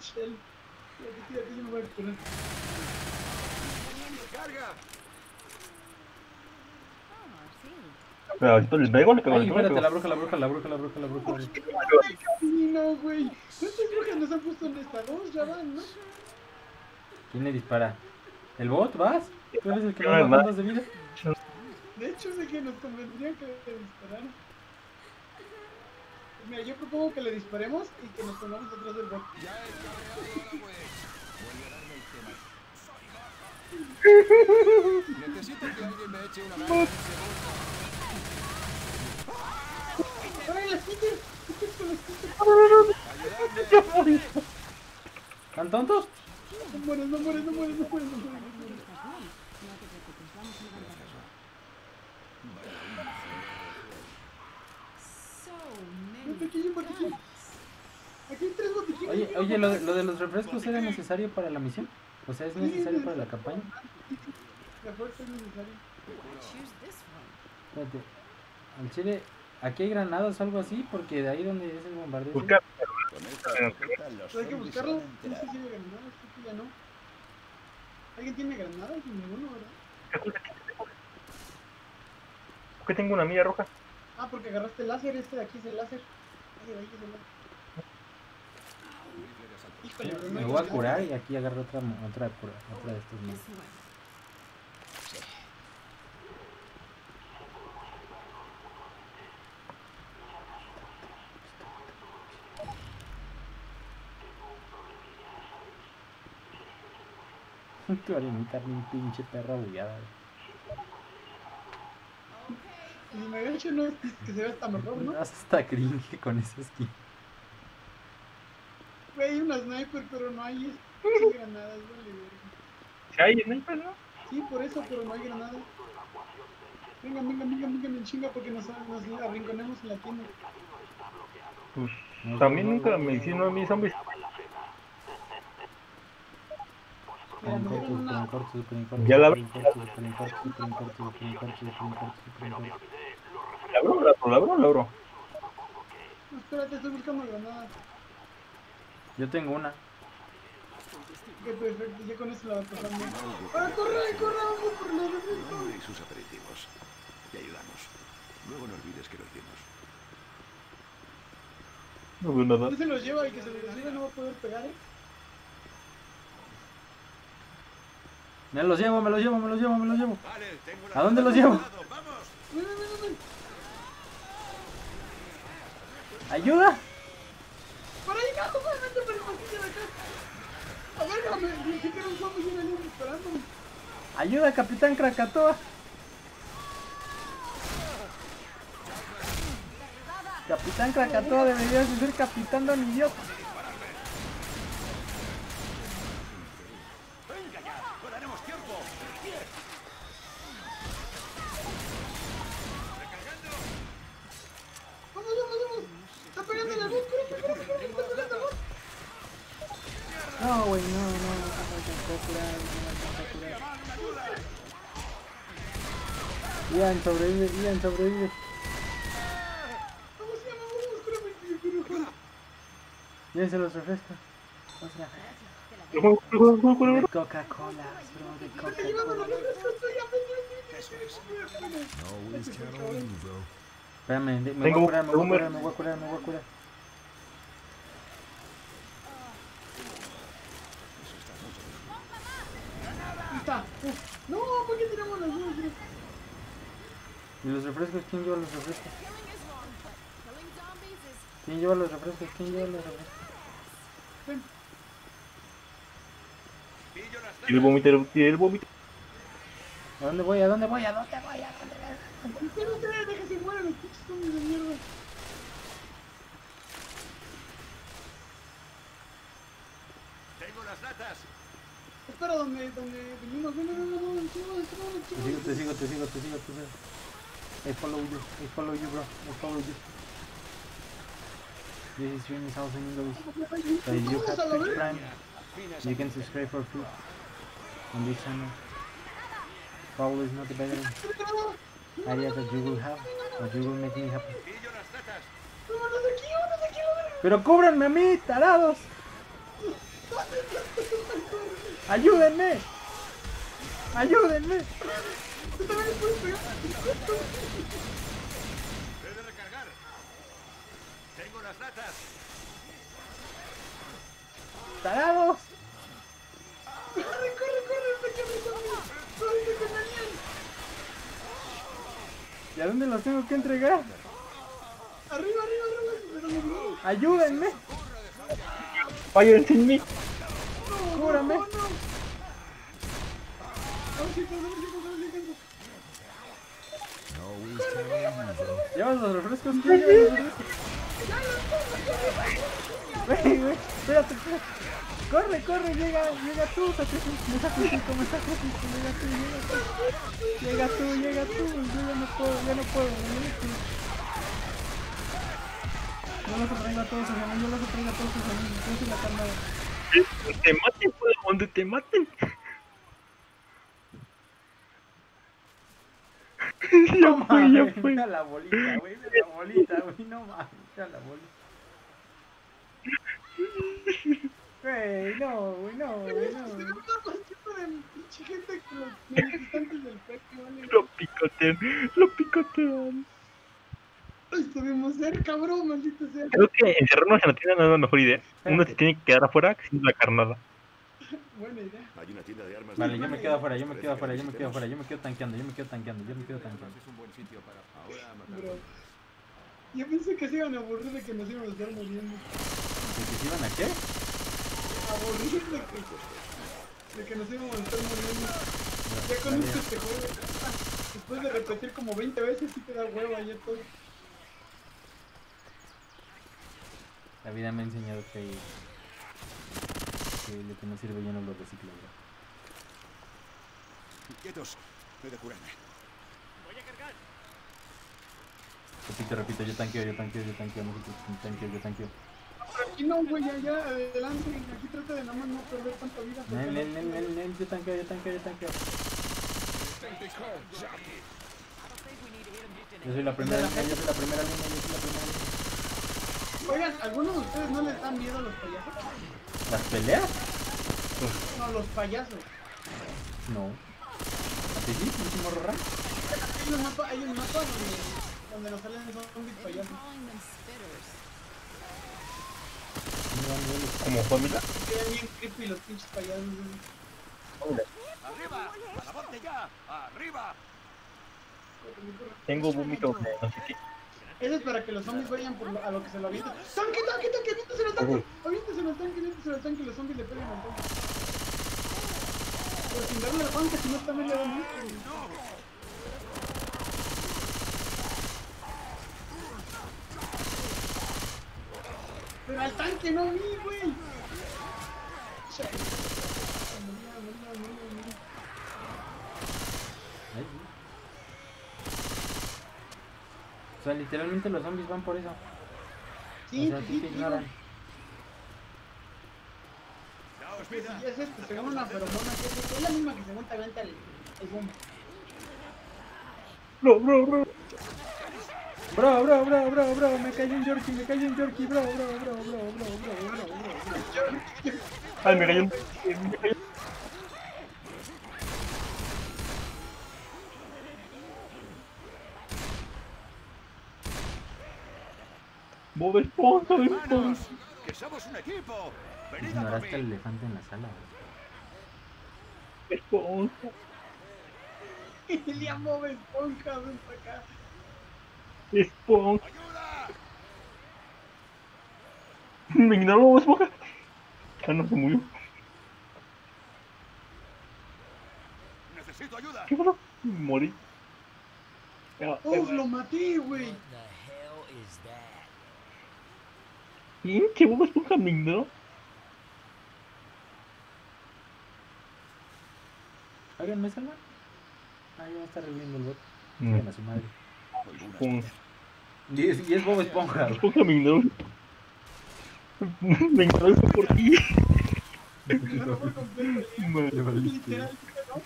Shell. Tírate, tírate, yo me voy a curar. ¡Carga! Sí. Pero si le pego, le pego, Ay, le pego, le espérate, la bruja, la bruja, la bruja, la bruja, la bruja. la bruja. Sí, no, güey. ¿Cuántas brujas nos han puesto en esta? Dos ya van, ¿no? ¿Quién le dispara? ¿El bot? ¿Vas? ¿Tú eres el que más de vida? De hecho, sé que nos convendría que le dispararan. Mira, yo propongo que le disparemos y que nos pongamos detrás del bot. Ya he cabreado a la web. Vuelve a darme el tema. Necesito que alguien me eche una mano. un segundo. ¡Ay, la Peter! ¿Qué es con la Peter? Ayudadme. ¿Tan tontos? No mueres, no mueres, no mueres, no mueres, no mueres. No mueres. No te preocupes, vamos a levantarlo. Vente, Aquí hay un botiquín. Aquí hay tres botiquines. Oye, oye, lo de, lo de los refrescos era necesario para la misión. O sea, es necesario para la campaña. La fuerza es necesaria. Espérate. Al chile, aquí hay granadas o algo así, porque de ahí donde es el bombardeo. Busca. Hay que buscarlo. No sé si hay granadas, creo que ya no. ¿Alguien tiene granadas? Ninguno, ¿verdad? ¿Por qué tengo una milla roja? Ah, porque agarraste el láser, este de aquí es el láser. Me voy a curar y aquí agarro otra, otra, cura, otra de estos más. One. Tu arenita bien pinche perra bugueada. Y me había hecho no, es que se ve hasta mejor, ¿no? Hasta cringe con esa skin. Güey, hay una sniper, pero no hay este, granadas, vale. Si hay sniper, ¿no? Sí, por eso, pero no hay granadas. Vengan, vengan, vengan, vengan en chinga porque nos, nos arrinconemos en la tienda. Pues No, también no, nunca no, me no, hicieron a mis zombies. Me Ya la super incorto, super incorto, super incorto, super incorto, super incorto, super incorto. ¿La abro? ¿La abro? ¿La abro? ¿La abro? No, espérate, estoy buscando granadas. Yo tengo una. Qué perfecto, ya con eso la va a pasar bien. ¡Ah, corre, corre! Vamos por la. Hombre y sus aperitivos. Te ayudamos. Luego no olvides que lo hicimos. No veo nada. ¿Quién se los lleva y que se los lleve no va a poder pegar, eh? Me los llevo, me los llevo, me los llevo, me los llevo. Vale, tengo ¿A dónde los llevo? ¡Vamos! Ven, ven, ven, ¡Ayuda! ¡Vete por el pasillo de. ¡Ayuda, Capitán Krakatoa! Capitán Krakatoa deberías de ser capitán Don Idiota. No, güey, no, no, no no curar. Ian, sobrevive, Ian, sobrevive. ¡Vamos, Ian, vamos, vamos! ¡Corre, corre, corre, corre! Llévense los refrescos. O sea, ¿Cómo, cómo, cómo, cómo, de? Coca-Cola, bro, de ¡Está llevando los Coca-Cola. refrescos! ¡Estoy ya! Espérame, me voy a curar, me voy a curar, me voy a curar, me voy a curar. Está. Uf. No, ¿por qué tiramos las dos? ¿Y los refrescos? ¿Quién lleva los refrescos? ¿Quién lleva los refrescos? ¿Quién lleva los refrescos? Y el vómito, el vómito. ¿A dónde voy? ¿A dónde voy? ¿A dónde voy? ¿A dónde voy? Los pinches zombies de mierda. Tengo las latas. Espera, donde, donde venimos. No, no, no, no, no, encima, encima, Te sigo, te sigo, te sigo, te sigo, te sigo. I follow you, I follow you, bro. I follow you. This stream is also in English. So if you have Twitch. Prime, you can subscribe for free on this channel. Paul is not the better area that you will have, but you will make me happy. ¡Pero cúbranme a mí, tarados! ¡Ayúdenme! ¡Ayúdenme! Tú también le puedes pegar. Debe recargar. Tengo las latas. ¡Tarados! Corre, corre, corre, pequeño zombie. Corre, con Daniel. ¿Y a dónde los tengo que entregar? Arriba, arriba, arriba. ¡Ayúdenme! Fire en mí. ¡Cúbrame! No, no. ¿Llevas los refrescos? ¿Quién lleva los espérate, espérate. Corre, corre, llega, llega tú, me sacrifico, me sacrifico, llega tú, llega tú. Llega tú, llega tú, yo ya no puedo, ya no puedo. Yo los traigo a todos yo los traigo a todos yo soy la Te maten, pues, donde te maten. ya fue, ya fue. Mira la bolita, güey, mira la bolita, güey, no mames, mira la bolita. Güey, no, güey, no, güey, no. PEC, vale. Lo picotean, lo picotean. Estuvimos cerca, bro, maldito sea. Creo que encerrarnos en la tienda no es la mejor idea. Uno se tiene que quedar afuera sin la carnada. Buena idea. Hay una tienda de armas. Vale, yo me quedo afuera, yo me quedo afuera, yo me quedo afuera, yo me quedo tanqueando, yo me quedo tanqueando, yo me quedo tanqueando. Es un buen sitio para ahora matar. Yo pensé que se iban a aburrir de que nos íbamos a estar muriendo. ¿De que se iban a qué? Aburrir de que, de que nos íbamos a estar muriendo. Ya con este juego. Después de repetir como 20 veces, sí te da hueva ya todo. La vida me ha enseñado que, que lo que no sirve yo no lo reciclo. Quietos. He de curarme. Voy a cargar. Repito, repito, yo tanqueo, yo tanqueo, yo tanqueo, nosotros tanqueo, yo tanqueo. Aquí no, güey, allá, adelante. Aquí trata de nada más no perder tanta vida. Nen, nen, nen, nen, nen, yo tanqueo, yo tanqueo, yo tanqueo. Yo soy la primera línea, yo soy la primera línea, yo soy la primera línea. Oigan, ¿algunos de ustedes no les dan miedo a los payasos? ¿Las peleas? No, los payasos. No. ¿A ti sí? ¿Último rorra? Hay un mapa, hay un mapa donde, donde nos salen zombies payasos. Como familia. Quedan bien creepy los pinches payasos. ¡Arriba! ¡A la bote ya! ¡Arriba! Tengo vómitos de no sé qué. Ese es para que los zombies vayan por lo- a lo que se lo avienten. ¡Tanque, tanque, tanque! ¡Aviénteselo al tanque! ¡Aviénteselo al tanque, aviénteselo al tanque! Los zombies le pegan al tanque. Pero sin darle al tanque, si no también le dan mucho. Pero al tanque no vi, güey. O sea, literalmente los zombies van por eso. Sí, o sea, sí, sí, te sí, ignoran. ¡Daos Pues es se llama una feromona que es, es la misma que se monta venta el, el boom. Bro, bro, bro. Bro, bro, bro, bro, bro, me cayó un Yorkie, me cayó un Yorkie, bro, bro, bro, bro, bro, bro, bro, bro, bro. Ay, me cayó un. me cayó- Bob Esponja, Bob Esponja. ¡Que somos un equipo! ¡Venid a por mí! elefante en la sala, güey. Esponja. Le amo Bob Esponja, ven para acá. Esponja. ¡Ayuda! Me ignoró Bob Esponja. Ah, no se murió. ¡Necesito ayuda! ¿Qué pasó? Morí. ¡Uf, lo maté, güey! 이렇게 보고 싶은 게 힘들어? ¿Alguien me salva? Ahí va a estar reuniendo el bot. Mm. A su madre. Y es, y es Bob Esponja. Esponja me ignoró. Me ignoró por ti. Madre maldita.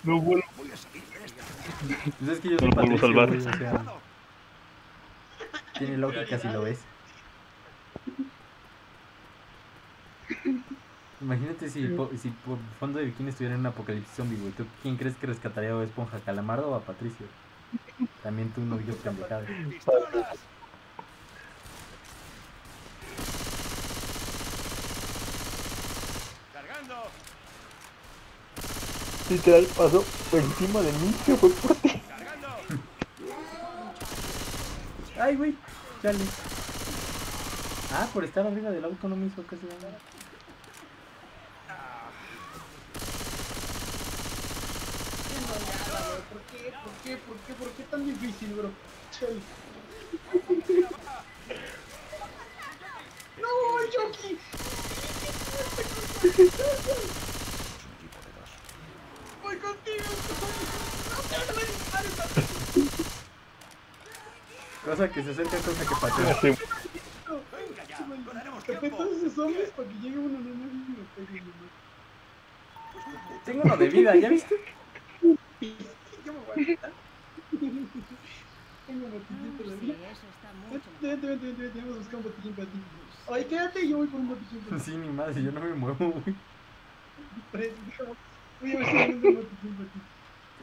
No vuelvo. Pues es que yo soy no Patricio, salvar. O sea, tiene lógica si lo ves. Imagínate si, po- si por fondo de bikini estuviera en un apocalipsis zombie, güey. ¿Tú quién crees que rescataría a Esponja, a Calamardo o a Patricio? También tú no digas pendejadas. Literal pasó por encima de mí que fue por ti. ¡Ay, güey! Chale. Ah, por estar arriba del auto no me hizo casi nada. ¿Por qué? ¿Por qué? ¿Por qué? ¿Por qué tan difícil, bro? Chale. ¡No, Yoki! Voy contigo. No te disparar. Cosa que se acerca, cosa que patea. Sí. ¡Venga ya! Zombies para que llegue uno nomás. Tengo uno de vida, ¿ya viste? Yo me voy a quitar. Tengo vente, vente, vente, vente, vamos a buscar un botiquín para ti. Ay, quédate y yo voy por un botiquín para ti. Sí, ni más, yo no me muevo, güey. Voy a encuentro un botiquín para ti.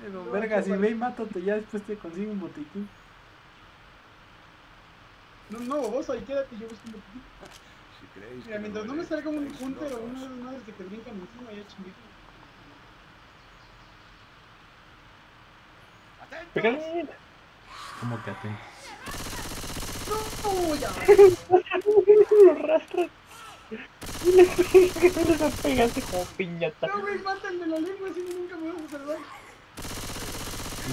Pero, verga, si ve y mátate, ya después te consigo un botiquín. No, no, vos ahí quédate y yo busco un botiquín. Si creéis Mira, que mientras no me salga un hunter o una de que te brincan encima, ya chingué. Pégale. Como que atento. No, ya. Lo. Y le pegas, pegaste como piñata. No, güey, mátenme la lengua, si no nunca me vas a salvar.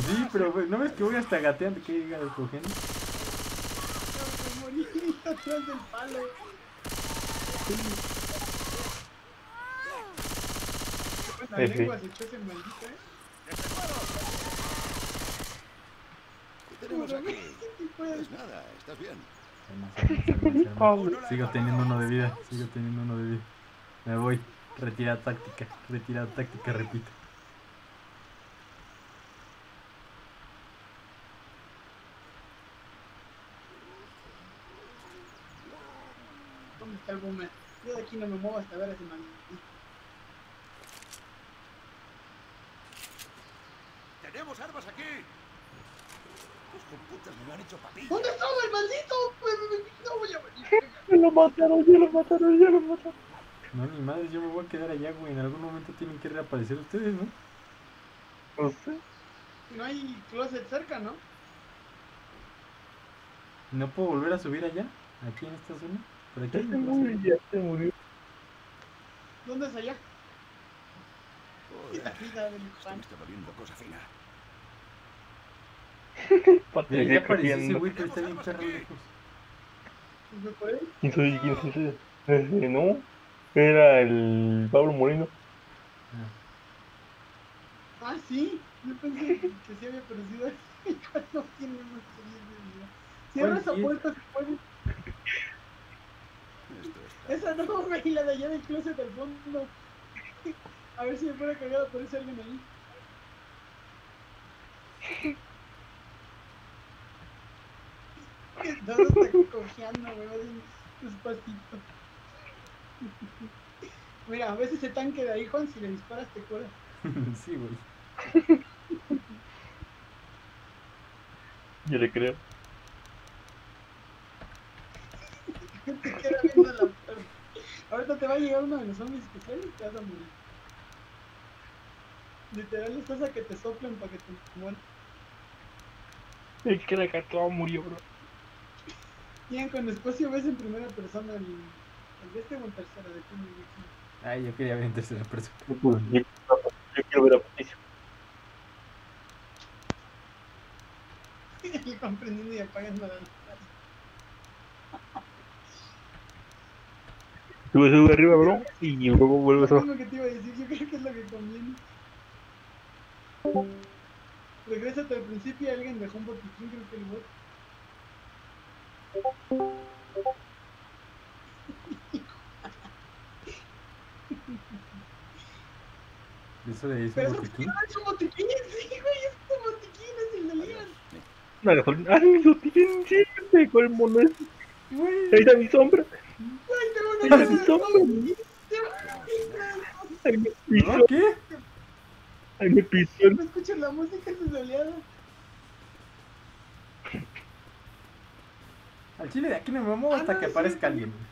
Sí, pero güey, ¿no ves que voy hasta gateando? ¿Qué digas cogiendo? No, me morí atrás del palo. La Sí, sí. lengua se echó ese maldito, eh. ¿Qué tenemos aquí? ¿qué tipo de- Pues nada, estás bien. Sigo teniendo uno de vida, sigo teniendo uno de vida. Me voy. Retirada táctica, retirada táctica, repito. ¿Dónde está el boomer? Yo de aquí no me muevo hasta ver a ese man. ¡Tenemos armas aquí! Los computas me lo han hecho papilla. ¿Dónde estaba el maldito? Pues, No voy a venir. Ya lo mataron, ya lo mataron, ya lo mataron. No, ni madre, yo me voy a quedar allá, güey. En algún momento tienen que reaparecer ustedes, ¿no? No sé. No hay closet cerca, ¿no? ¿No puedo volver a subir allá? ¿Aquí en esta zona? ¿Por aquí? Ya se ¿Me murió, subir? ya se murió. ¿Dónde es allá? Joder, La vida del pan. me está valiendo cosa fina. Apareció ese güey, está bien lejos. ¿Me puede? ¿Quién soy? ¿Quién es ese? Ese, no. Era el Pablo Moreno. Ah, sí. Yo pensé que que sí había aparecido cuando tiene más vida. Cierra esa puerta, se puede. Esa no, güey, la de allá del closet al fondo. A ver si me fuera cagado aparece alguien ahí. Todo está cojeando, así, despacito. Mira, a veces ese tanque de ahí, Juan, si le disparas te cura. sí, güey. Yo le creo. Te queda viendo la puerta. Ahorita te va a llegar uno de los zombies especiales y te vas a morir. Literal, estás a que te soplen para que te mueras. El que la cartón murió, bro. Llegan con espacio, ves en primera persona el, el de este o en tercera, de Kimi Ay, yo quería ver en tercera persona. Yo, quiero ver a Patricia. Y comprendiendo y apagando la. Sube, sube arriba, bro. Y luego vuelves Lo a. mismo que te iba a decir, yo creo que es lo que conviene. Regrésate al principio y alguien dejó un botiquín, creo que el bot. Eso de hizo Pero botiquín. no es un botiquín, sí, güey, es un botiquín, es el de Lian. Una gasolina. ¡Ay, mi sotín! Sí, me colmo, no es. Ahí está mi sombra. Ahí está mi el sombra. botiquín, Ahí me pisó. ¿Qué? Ahí me pisó. No escuchas la música desoliada. Al chile de aquí no me muevo Ah, hasta no, que aparezca sí. alguien.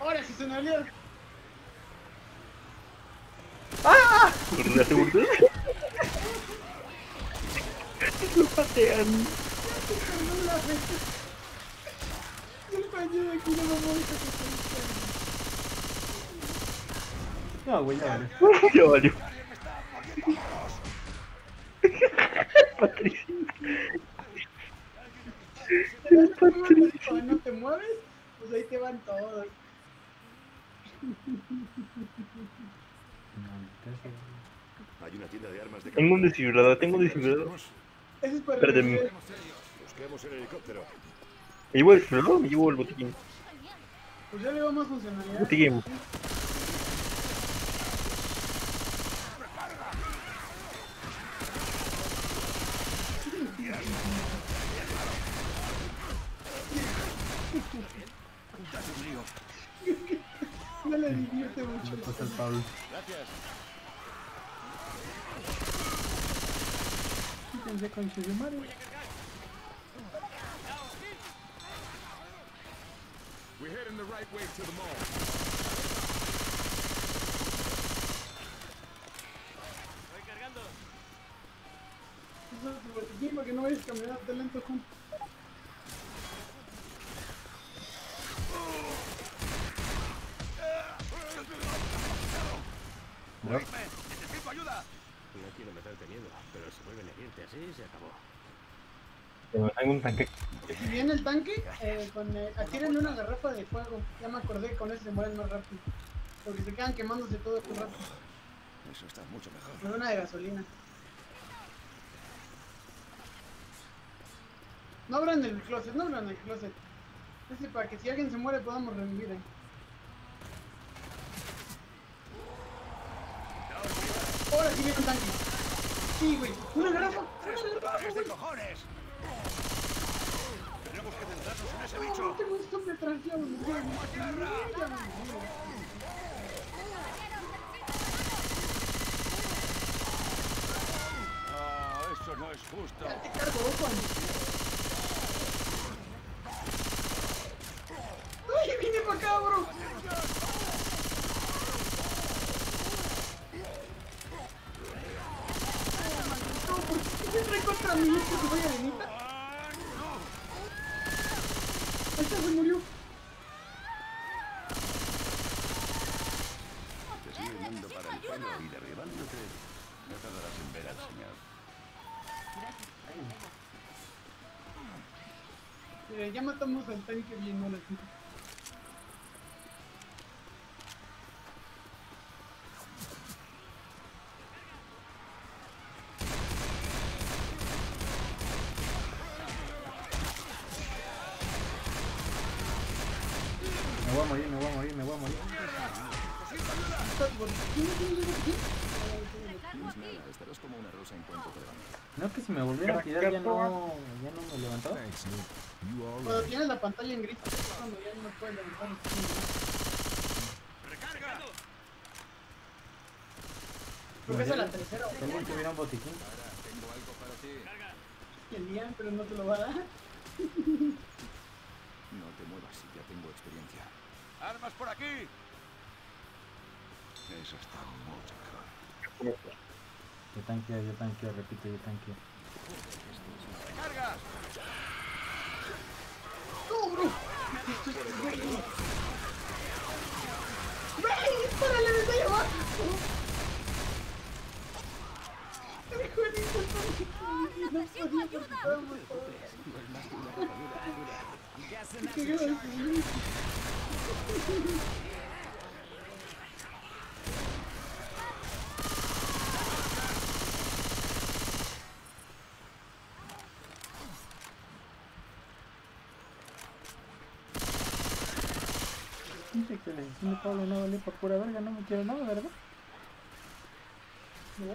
Ahora sí se me olvidó. Por la seguridad. Lo patean. El paño de aquí no me muevo hasta que No, güey, ya vale. Ya valió. Patricia. se Cuando no te mueves, pues ahí te van todos. Hay una tienda de armas de Tengo un desfibrilador, tengo un desfibrilador. Eso es para Espérate. Busquemos el helicóptero. ¿Me llevo el desfibrilador o me llevo el botiquín? Pues ya le va más funcionalidad. Botiquín. No le divierte mucho. Le pasa al Pablo. Quítense con Shizumare. We're heading the right way to the mall. Para que no vayas caminando lento juntos. ¡Necesito ayuda! No quiero meterte miedo, pero si vuelven a herirte así, se acabó. Tengo un tanque. Si viene el tanque, eh, con, eh, atírenle una garrafa de fuego. Ya me acordé, con eso se mueren más rápido. Porque se quedan quemándose todo el rato. Eso está mucho mejor. Con una de gasolina. No abran el closet, no abran el closet. Ese para que si alguien se muere podamos revivir. eh. Ahora sí viene un tanque. Sí, güey. Una grapa. Una ¡Es de güey. cojones! Tenemos que centrarnos en ese No, bicho. tengo ya me murió. Ah, eso no es justo. Ya te cargo, Juan. ¡Ay, viene para acá, bro! No, ¿por qué se trae contra mí? ¿Es que soy arenita? Ahí está, se murió. Te sigue yendo para el y derribándote. No tardarás en ver al señor. Mira, ya matamos al tanque bien, sí. Cuando tienes la pantalla en gris, cuando ya no puedes levantar. ¡Recarga! Creo que es a la tercera, Tengo que hubiera un botiquín. Tengo algo para ti. El día, pero no te lo va a dar. No te muevas si ya tengo experiencia. ¡Armas por aquí! Eso está mucho mejor. Yo tanqueo, yo tanqueo, repito, yo tanqueo. ¡Recarga! ¡No, bro! Esto es güey. ¡Güey! ¡Dispárale desde ahí abajo! Juanito, no podía porque estábamos todos. Qué gracioso. Dice que la decisión de Pablo no vale por pura verga, no me quiero nada, ¿verdad? No.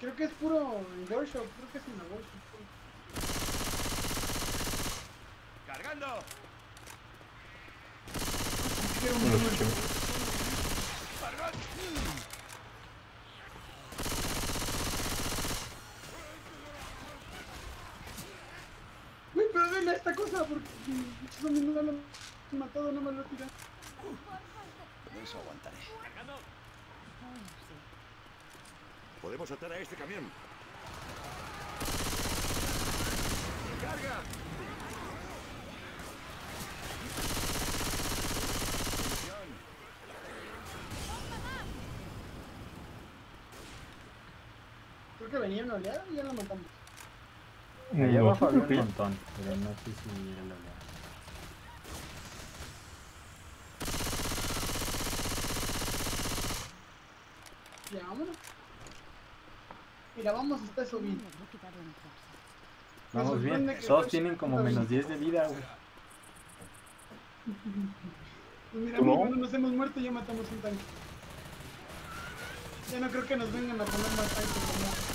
Creo que es puro workshop, creo que es una workshop. ¡Cargando! Quiero un. Uy, pero a esta cosa porque muchos zombies no lo han matado, no me lo tiran. Con eso aguantaré. Podemos atar a este camión. ¡Carga! Creo que venía una oleada y ya la matamos. Allá abajo había un montón, pero no sé si era la oleada. Ya, vámonos. Mira, vamos, está eso bien. Vamos bien, todos tienen como menos 10 de vida, güey. Pues mira, cuando nos hemos muerto ya matamos un tanque. Ya no creo que nos vengan a poner más tanques. ¿no?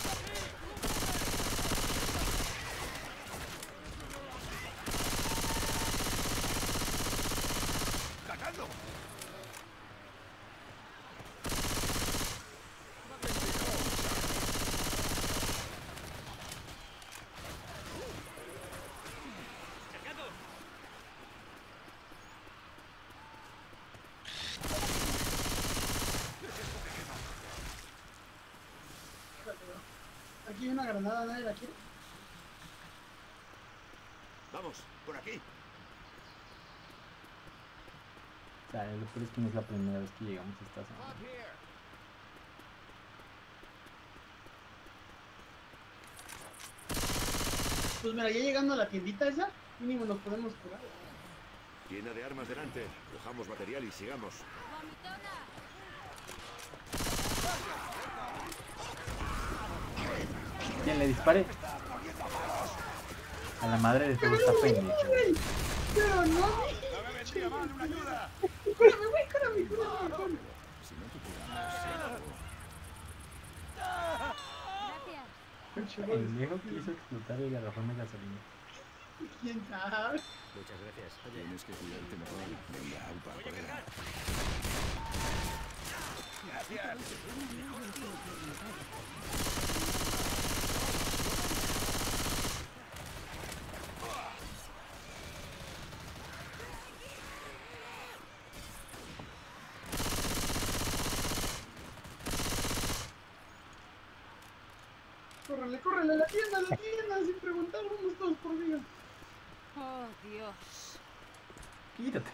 Granada, nadie la quiere. Vamos, por aquí. O sea, lo peor es que no es la primera vez que llegamos a esta zona. Pues mira, ya llegando a la tiendita esa, mínimo nos podemos curar. Llena de armas delante. Cojamos material y sigamos. ¿Quién le dispare? A la madre de todo está pendejo. Pero no, ¡No me vendría mal una ayuda! cúrame, güey, cúrame, cúrame, Gracias. El viejo quiso explotar el garrafón de gasolina. ¿Quién sabe? Muchas gracias. Oye, tienes que cuidarte mejor. Venga, upa, colega. Córrele, córrele a la tienda, a la tienda, sin preguntar, vamos todos por día. Oh, Dios. Quítate.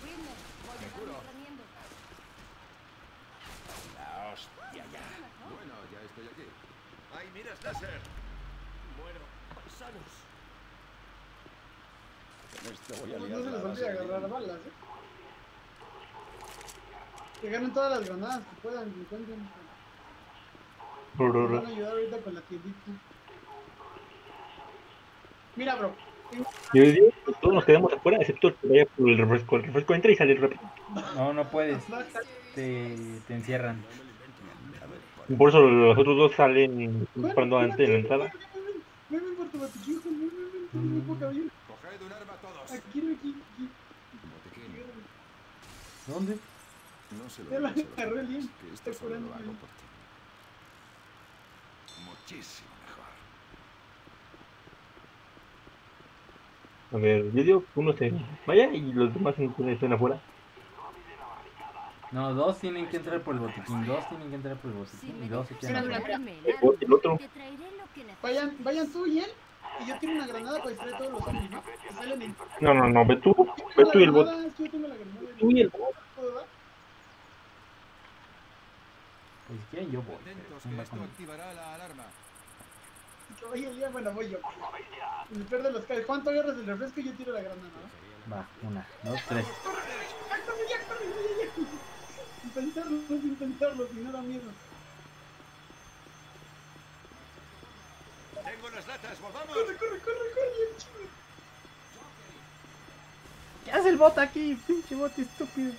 Voy a. La hostia ya. Bueno, ya estoy aquí. ¡Ay, miras láser! bueno, sanos. Con esto voy a liar no se les olvide agarrar balas, eh. Que ganen todas las granadas que puedan, que encuentren. Nos van a ayudar ahorita con la tiendita. Mira, bro. Yo digo que todos nos quedamos afuera, excepto el que vaya por el refresco. El refresco entra y sale rápido. No, no puedes. Te, te encierran. Por eso los otros dos salen disparando antes de la entrada. ven, ven, ven, ven, ven por tu botiquín, Juan, ven, ven, ven, ven, ven, por caballero. Coged un arma todos. Aquí, aquí, aquí. ¿Dónde? No se lo digas a bien. Está curando hago bien. por ti. Muchísimo mejor. A ver, yo digo que uno se vaya y los demás estén afuera. No, dos tienen que entrar por el botiquín. Dos tienen que entrar por el botiquín. Y dos se quedan afuera. El otro-. Vayan, vayan tú y él. Y yo tiro una granada para distraer todos los zombies, ¿no? No, no, no, ve tú, ve tengo tú y el bot. tengo. Tú y el bot. ¿Puedo dar? Pues si quieren, yo voy. Atentos, ¿Quién que va esto activará la alarma. Oye, el día, bueno, voy yo. Peor de los casos, ¿cuánto agarras el refresco y yo tiro la granada? ¿no? Va, una, dos, tres. ¡Ah, corre ya, ya! Sin pensarlo, sin pensarlo, sin nada miedo. Tengo las latas, volvamos. Corre, corre, corre, corre, chingue. ¿Qué hace el bot aquí? Pinche bot estúpido.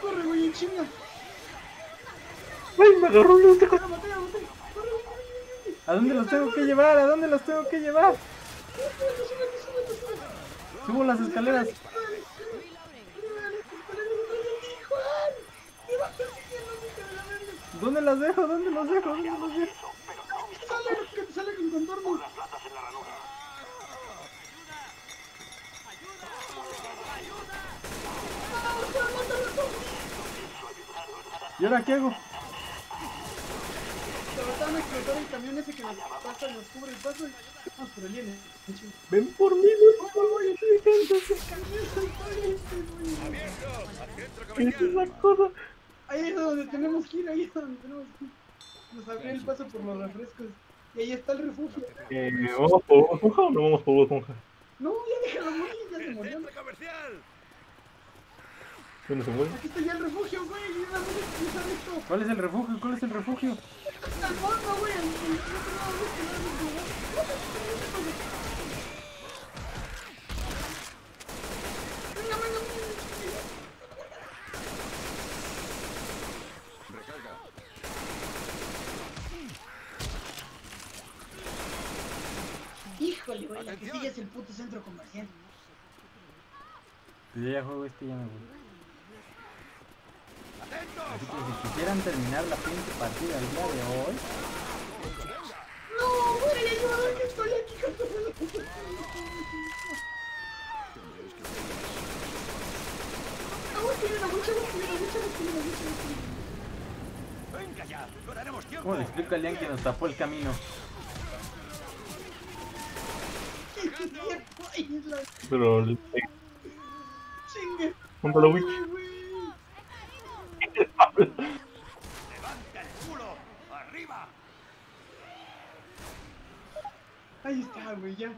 Corre, güey, en chinga. ¡Ay, me agarró una esta cosa! Güey, güey. ¿A dónde los tengo que llevar? ¿A dónde los tengo que llevar? Subo las escaleras. ¿Dónde las dejo? ¿Dónde los dejo? ¿Dónde los dejo? Sale, que te sale con contorno. ¿Y ahora qué hago? Trataron de explotar el camión ese que nos pasa, nos cubre el paso y vamos por el INE. Ven por mí, Por favor, estoy cansado de camión, ven por esa cosa. Ahí es donde tenemos que ir, ahí es donde tenemos que ir. Nos abrió el paso por los refrescos. Y ahí está el refugio. Eh, ¿Vamos por Bob Esponja o no vamos por Bob Esponja? No, ya déjalo morir, ya se murió. comercial! ¿Dónde se muere? Aquí está ya el refugio, güey. ¿Cuál es el refugio? ¿Cuál es el refugio? El fondo, güey. al- al este. Híjole, güey, la que sigue es el puto centro comercial. Pues yo ya juego este ya me voy. Así que si quisieran terminar la siguiente partida el día de hoy, No, güey, ayúdame que estoy aquí con ¡Venga ya! ¡No! ¿cómo le explico a que nos tapó el camino? Pero, eh, chingue. ¡Levanta el culo! ¡Arriba! Ahí está, güey, ya.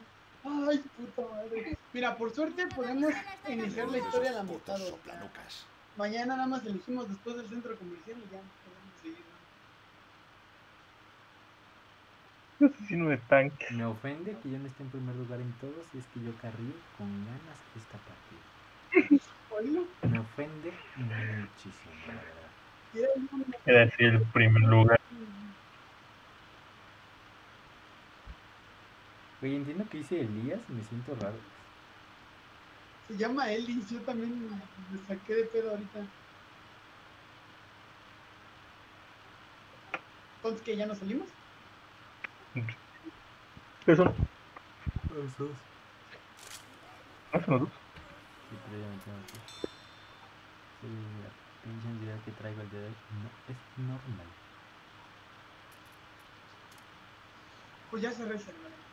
Ay, puta madre. Mira, por suerte podemos iniciar la historia de la amistad. Mañana nada más elegimos después del centro comercial y ya podemos seguir. ¿no? Asesino de tanque. Me ofende que yo no esté en primer lugar en todos y es que yo carrí con ganas esta partida. Me ofende muchísimo, la verdad. Era así el primer lugar. Oye, entiendo que dice Elías y me siento raro. Se llama Ellis, yo también me saqué de pedo ahorita. Entonces que ya nos salimos. ¿Qué son? Los dos. ¿No son los dos? Sí, la que traigo el día es normal. Pues ya cerré el celular.